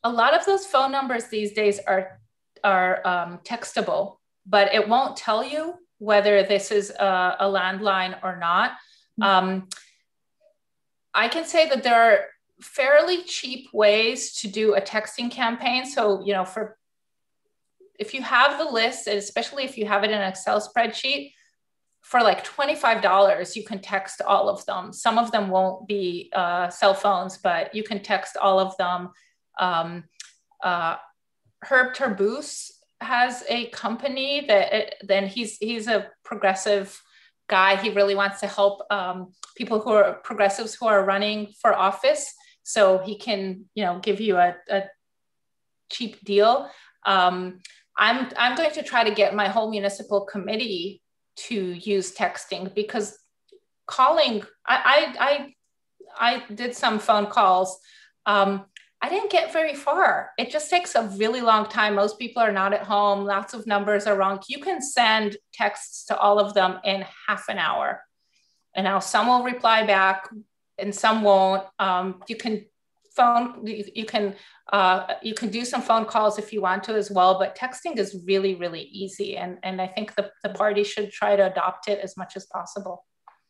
Speaker 1: a lot of those phone numbers these days are are um, textable, but it won't tell you whether this is a, a landline or not. Mm-hmm. Um, I can say that there are fairly cheap ways to do a texting campaign. So, you know, for if you have the list, especially if you have it in an Excel spreadsheet, for like $25, you can text all of them. Some of them won't be uh, cell phones, but you can text all of them. Um, uh, Herb Terboose has a company that then he's he's a progressive guy. He really wants to help um, people who are progressives who are running for office. So he can, you know, give you a, a cheap deal. Um, I'm I'm going to try to get my whole municipal committee to use texting because calling. I I I, I did some phone calls. Um, I didn't get very far. It just takes a really long time. Most people are not at home. Lots of numbers are wrong. You can send texts to all of them in half an hour. And now some will reply back and some won't. Um, you can phone, you, you can uh, you can do some phone calls if you want to as well, but texting is really, really easy. And, and I think the, the party should try to adopt it as much as possible.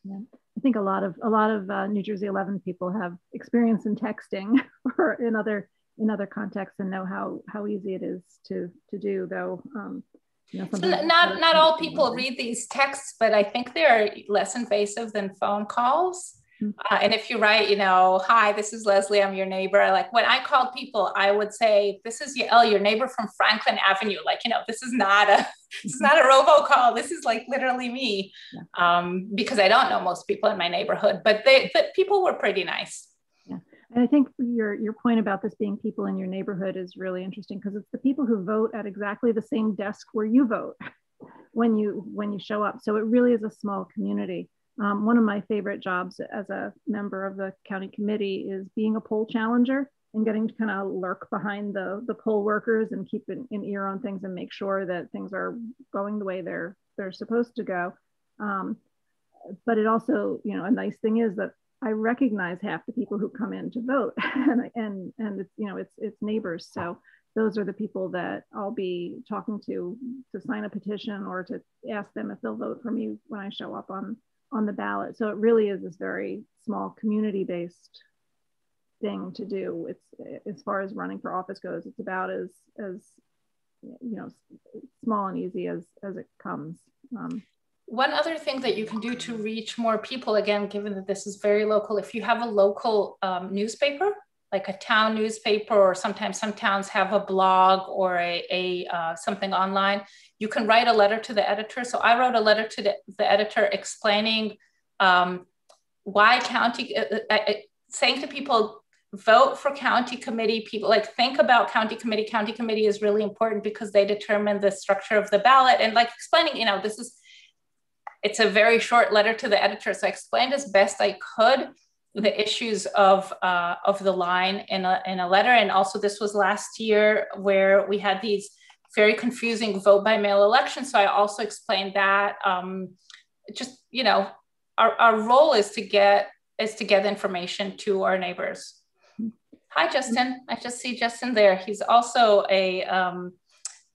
Speaker 4: Yeah. I think a lot of a lot of uh, New Jersey 11 people have experience in texting or in other in other contexts and know how how easy it is to to do. Though, um,
Speaker 1: you know, so not not all people read these texts, but I think they're less invasive than phone calls. Uh, and if you write, you know, hi, this is Leslie, I'm your neighbor. Like when I called people, I would say, this is Yael, your neighbor from Franklin Avenue. Like, you know, this is not a, this is not a robocall. This is like literally me, um, because I don't know most people in my neighborhood. But they, but people were pretty nice.
Speaker 4: Yeah, and I think your your point about this being people in your neighborhood is really interesting because it's the people who vote at exactly the same desk where you vote when you when you show up. So it really is a small community. Um, one of my favorite jobs as a member of the county committee is being a poll challenger and getting to kind of lurk behind the, the poll workers and keep an, an, ear on things and make sure that things are going the way they're they're supposed to go. Um, but it also, you know, a nice thing is that I recognize half the people who come in to vote, and and and it's you know it's it's neighbors. So those are the people that I'll be talking to to sign a petition or to ask them if they'll vote for me when I show up on on the ballot. So it really is this very small community based thing to do. It's as far as running for office goes, it's about as as you know small and easy as as it comes. Um,
Speaker 1: one other thing that you can do to reach more people, again, given that this is very local, if you have a local um, newspaper, like a town newspaper, or sometimes some towns have a blog or a, a uh, something online, you can write a letter to the editor. So I wrote a letter to the, the editor explaining um, why county, uh, uh, uh, saying to people, vote for county committee. People like think about county committee. County committee is really important because they determine the structure of the ballot and like explaining you know this is it's a very short letter to the editor. So i explained as best i could the issues of uh, of the line in a, in a letter. And also this was last year where we had these very confusing vote by mail election. So I also explained that. Um, just you know, our, our role is to get is to get information to our neighbors. Hi, Justin. I just see Justin there. He's also a um,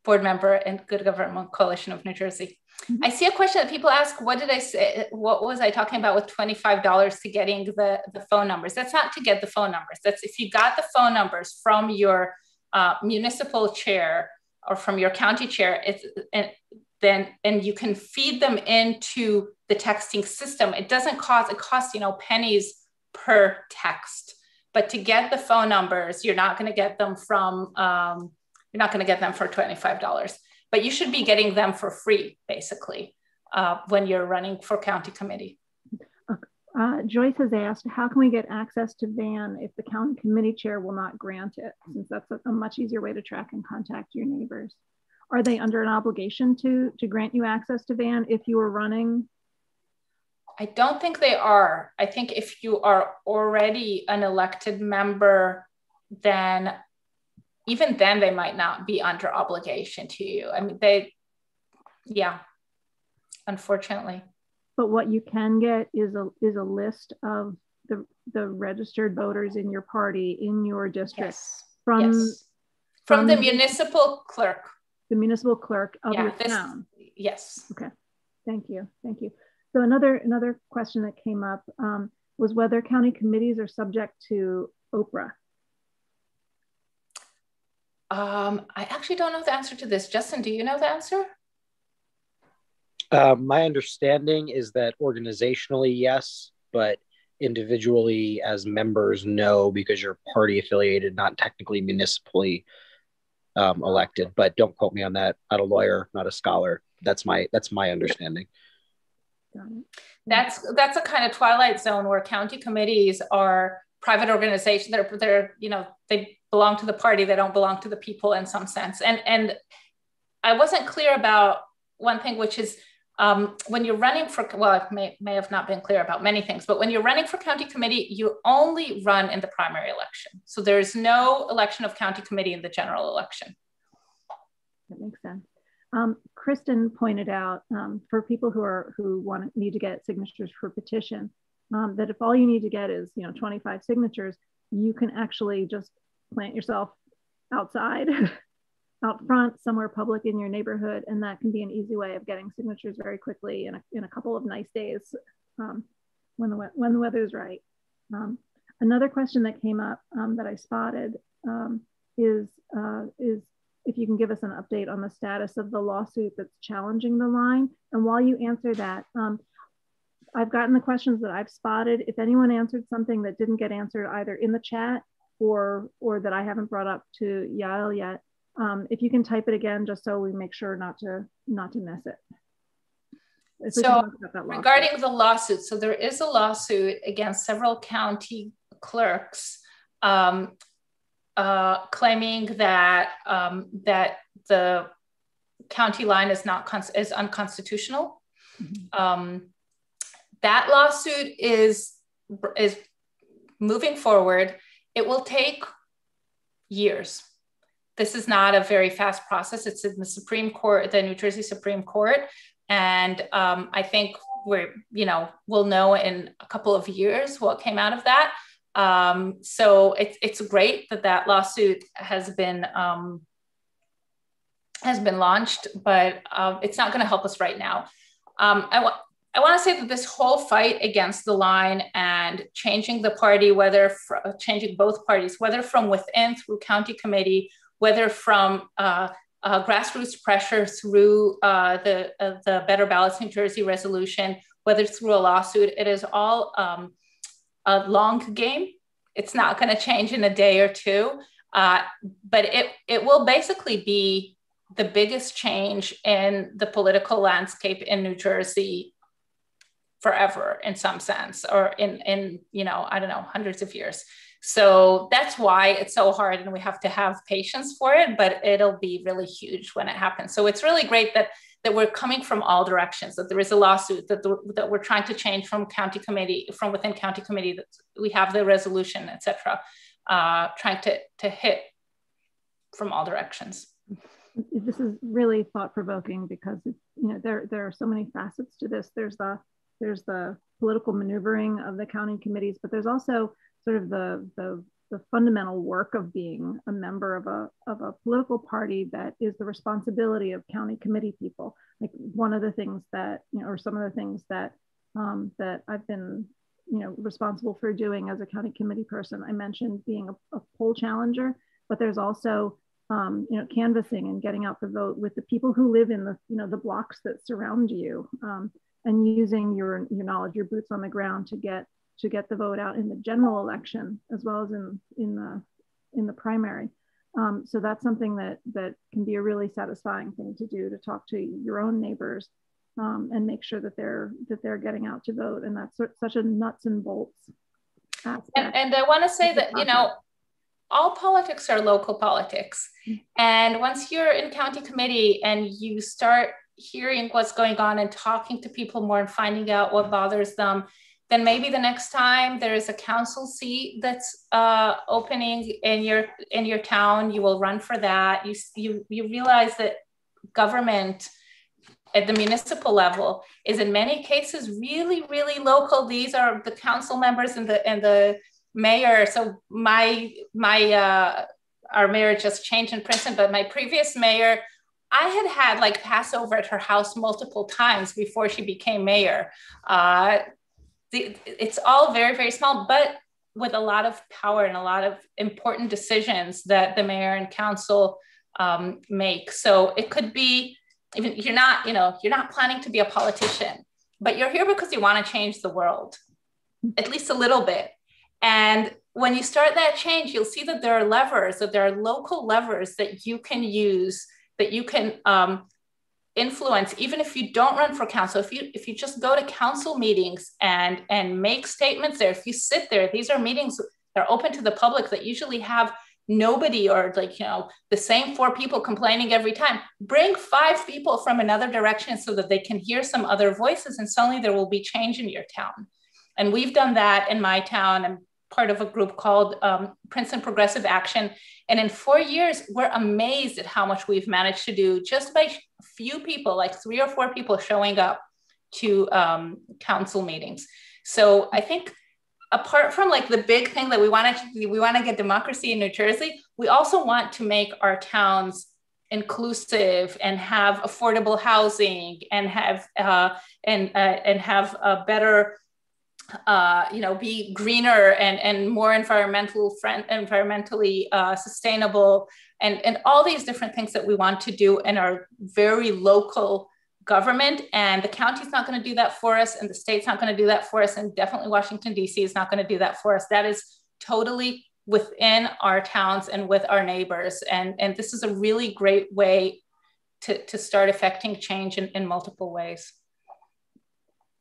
Speaker 1: board member in Good Government Coalition of New Jersey. I see a question that people ask, what did I say? What was I talking about with $25 to getting the, the phone numbers? That's not to get the phone numbers. That's if you got the phone numbers from your uh, municipal chair or from your county chair, it's, and then and you can feed them into the texting system. It doesn't cost, it costs, you know, pennies per text. But to get the phone numbers, you're not going to get them from, um, you're not going to get them for $25, but you should be getting them for free, basically, uh, when you're running for county committee.
Speaker 4: Uh, Joyce has asked, how can we get access to VAN if the county committee chair will not grant it, since that's a, a, much easier way to track and contact your neighbors? Are they under an obligation to, to grant you access to VAN if you are running?
Speaker 1: I don't think they are. I think if you are already an elected member, then even then they might not be under obligation to you. I mean, they, yeah, unfortunately.
Speaker 4: But what you can get is a is a list of the the registered voters in your party in your district
Speaker 1: yes.
Speaker 4: from
Speaker 1: yes. From, from the municipal clerk.
Speaker 4: The municipal clerk of yeah, your this, town.
Speaker 1: Yes.
Speaker 4: Okay. Thank you. Thank you. So another another question that came up um, was whether county committees are subject to OPRA.
Speaker 1: Um, I actually don't know the answer to this. Justin, do you know the answer?
Speaker 7: Uh, my understanding is that organizationally, yes, but individually as members, no, because you're party affiliated, not technically municipally um, elected. But don't quote me on that. Not a lawyer, not a scholar. That's my that's my understanding.
Speaker 1: That's that's a kind of twilight zone where county committees are private organizations. They're they're you know they belong to the party. They don't belong to the people in some sense. And and I wasn't clear about one thing, which is um, when you're running for well, I may may have not been clear about many things, but when you're running for county committee, you only run in the primary election. So there's no election of county committee in the general election.
Speaker 4: That makes sense. Um, Kristen pointed out um, for people who are who want need to get signatures for petition um, that if all you need to get is you know 25 signatures, you can actually just plant yourself outside, out front, somewhere public in your neighborhood, and that can be an easy way of getting signatures very quickly in a, in a couple of nice days um, when the when the weather is right. Um, another question that came up um, that I spotted is uh, is if you can give us an update on the status of the lawsuit that's challenging the line. And while you answer that, um, I've gotten the questions that I've spotted. If anyone answered something that didn't get answered either in the chat or or that I haven't brought up to Yael yet, um, if you can type it again, just so we make sure not to not to miss it.
Speaker 1: So regarding the lawsuit, so there is a lawsuit against several county clerks um, uh, claiming that um, that the county line is not is unconstitutional. Mm-hmm. Um, that lawsuit is is moving forward. It will take years. This is not a very fast process. It's in the Supreme Court, the New Jersey Supreme Court, and um, I think we're you know we'll know in a couple of years what came out of that. Um, so it, it's great that that lawsuit has been um, has been launched, but uh, it's not going to help us right now. Um, I, wa- I want to say that this whole fight against the line and changing the party, whether fr- changing both parties, whether from within through county committee, whether from uh, uh, grassroots pressure through uh, the uh, the Better Ballots New Jersey resolution, whether through a lawsuit, it is all um, a long game. It's not going to change in a day or two, uh, but it, it will basically be the biggest change in the political landscape in New Jersey forever in some sense or in in you know i don't know hundreds of years so that's why it's so hard and we have to have patience for it but it'll be really huge when it happens so it's really great that that we're coming from all directions, that there is a lawsuit, that, the, that we're trying to change from county committee, from within county committee, that we have the resolution, et cetera, uh, trying to, to hit from all directions.
Speaker 4: This is really thought provoking because it's you know there there are so many facets to this. There's the there's the political maneuvering of the county committees, but there's also sort of the the the fundamental work of being a member of a, of a political party that is the responsibility of county committee people. Like one of the things that, you know, or some of the things that, um, that I've been, you know, responsible for doing as a county committee person. I mentioned being a, a poll challenger, but there's also, um, you know, canvassing and getting out the vote with the people who live in the, you know, the blocks that surround you um, and using your, your knowledge, your boots on the ground to get to get the vote out in the general election as well as in in the in the primary. Um, so that's something that that can be a really satisfying thing to do to talk to your own neighbors um, and make sure that they're that they're getting out to vote. And that's such a nuts and bolts.
Speaker 1: And, and I want to say that you know all politics are local politics. Mm-hmm. And once you're in county committee and you start hearing what's going on and talking to people more and finding out what bothers them, then maybe the next time there is a council seat that's uh, opening in your in your town, you will run for that. You you you realize that government at the municipal level is in many cases really really local. These are the council members and the and the mayor. So my my uh, our mayor just changed in Princeton, but my previous mayor I had had like Passover at her house multiple times before she became mayor. Uh, the, it's all very, very small, but with a lot of power and a lot of important decisions that the mayor and council um, make. So it could be even you're not, you know, you're not planning to be a politician, but you're here because you want to change the world, at least a little bit. And when you start that change, you'll see that there are levers, that there are local levers that you can use that you can um, influence even if you don't run for council if you if you just go to council meetings and and make statements there if you sit there these are meetings that are open to the public that usually have nobody or like you know the same four people complaining every time. Bring five people from another direction so that they can hear some other voices and suddenly there will be change in your town. And we've done that in my town i'm part of a group called um, princeton progressive action and in four years, we're amazed at how much we've managed to do just by a few people, like three or four people showing up to um, council meetings. So I think apart from like the big thing that we want to we want to get democracy in New Jersey, we also want to make our towns inclusive and have affordable housing and have uh, and uh, and have a better uh, you know, be greener and, and more environmental friend, environmentally uh, sustainable, and, and all these different things that we want to do in our very local government. And the county's not going to do that for us, and the state's not going to do that for us, and definitely Washington, D.C. is not going to do that for us. That is totally within our towns and with our neighbors. And, and this is a really great way to, to start affecting change in, in multiple ways.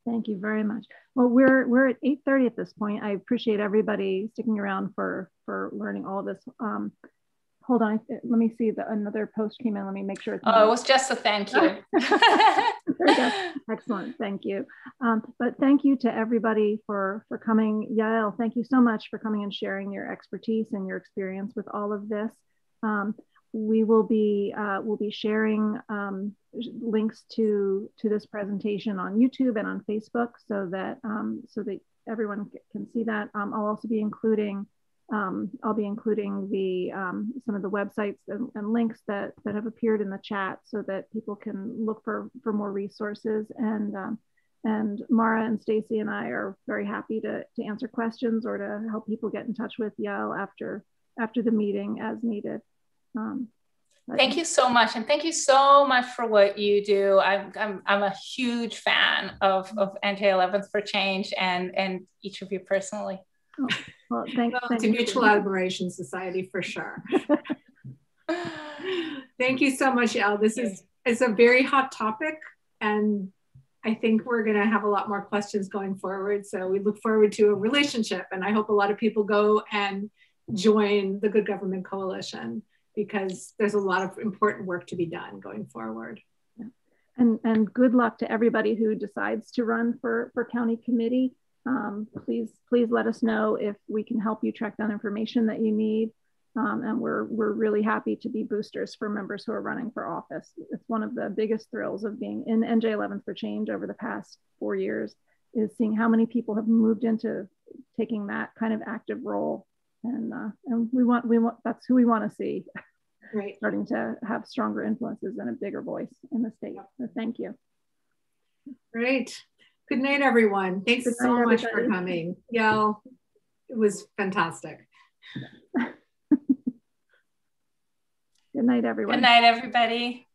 Speaker 4: Thank you very much. Well, we're we're at 8:30 at this point. I appreciate everybody sticking around for for learning all of this. Um, hold on, let me see the another post came in. Let me make sure.
Speaker 1: It's oh, it was just a thank you.
Speaker 4: Excellent, thank you. Um, but thank you to everybody for for coming. Yael, thank you so much for coming and sharing your expertise and your experience with all of this. Um, we will be uh, we'll be sharing um, links to to this presentation on YouTube and on Facebook so that um, so that everyone can see that. Um, I'll also be including um, I'll be including the um, some of the websites and, and, links that that have appeared in the chat so that people can look for for more resources and um, and Mara and Stacy and I are very happy to to answer questions or to help people get in touch with Yael after after the meeting as needed. Um,
Speaker 1: thank you so much. And thank you so much for what you do. I'm, I'm, I'm a huge fan of, of NJ 11th for Change and, and each of you personally.
Speaker 4: Oh, well, thank,
Speaker 3: well, to Mutual Admiration Society for sure. thank you so much, El. This is it's a very hot topic and I think we're going to have a lot more questions going forward. So we look forward to a relationship and I hope a lot of people go and join the Good Government Coalition because there's a lot of important work to be done going forward.
Speaker 4: And, and good luck to everybody who decides to run for, for county committee. Um, please, please let us know if we can help you track down information that you need. Um, and we're, we're really happy to be boosters for members who are running for office. It's one of the biggest thrills of being in NJ 11th for Change over the past four years is seeing how many people have moved into taking that kind of active role and uh, and we want we want that's who we want to see.
Speaker 3: Right.
Speaker 4: Starting to have stronger influences and a bigger voice in the state. So thank you.
Speaker 3: Great good night everyone. Thanks night, so much everybody. for coming. Yeah it was fantastic.
Speaker 4: Good night everyone.
Speaker 1: Good night everybody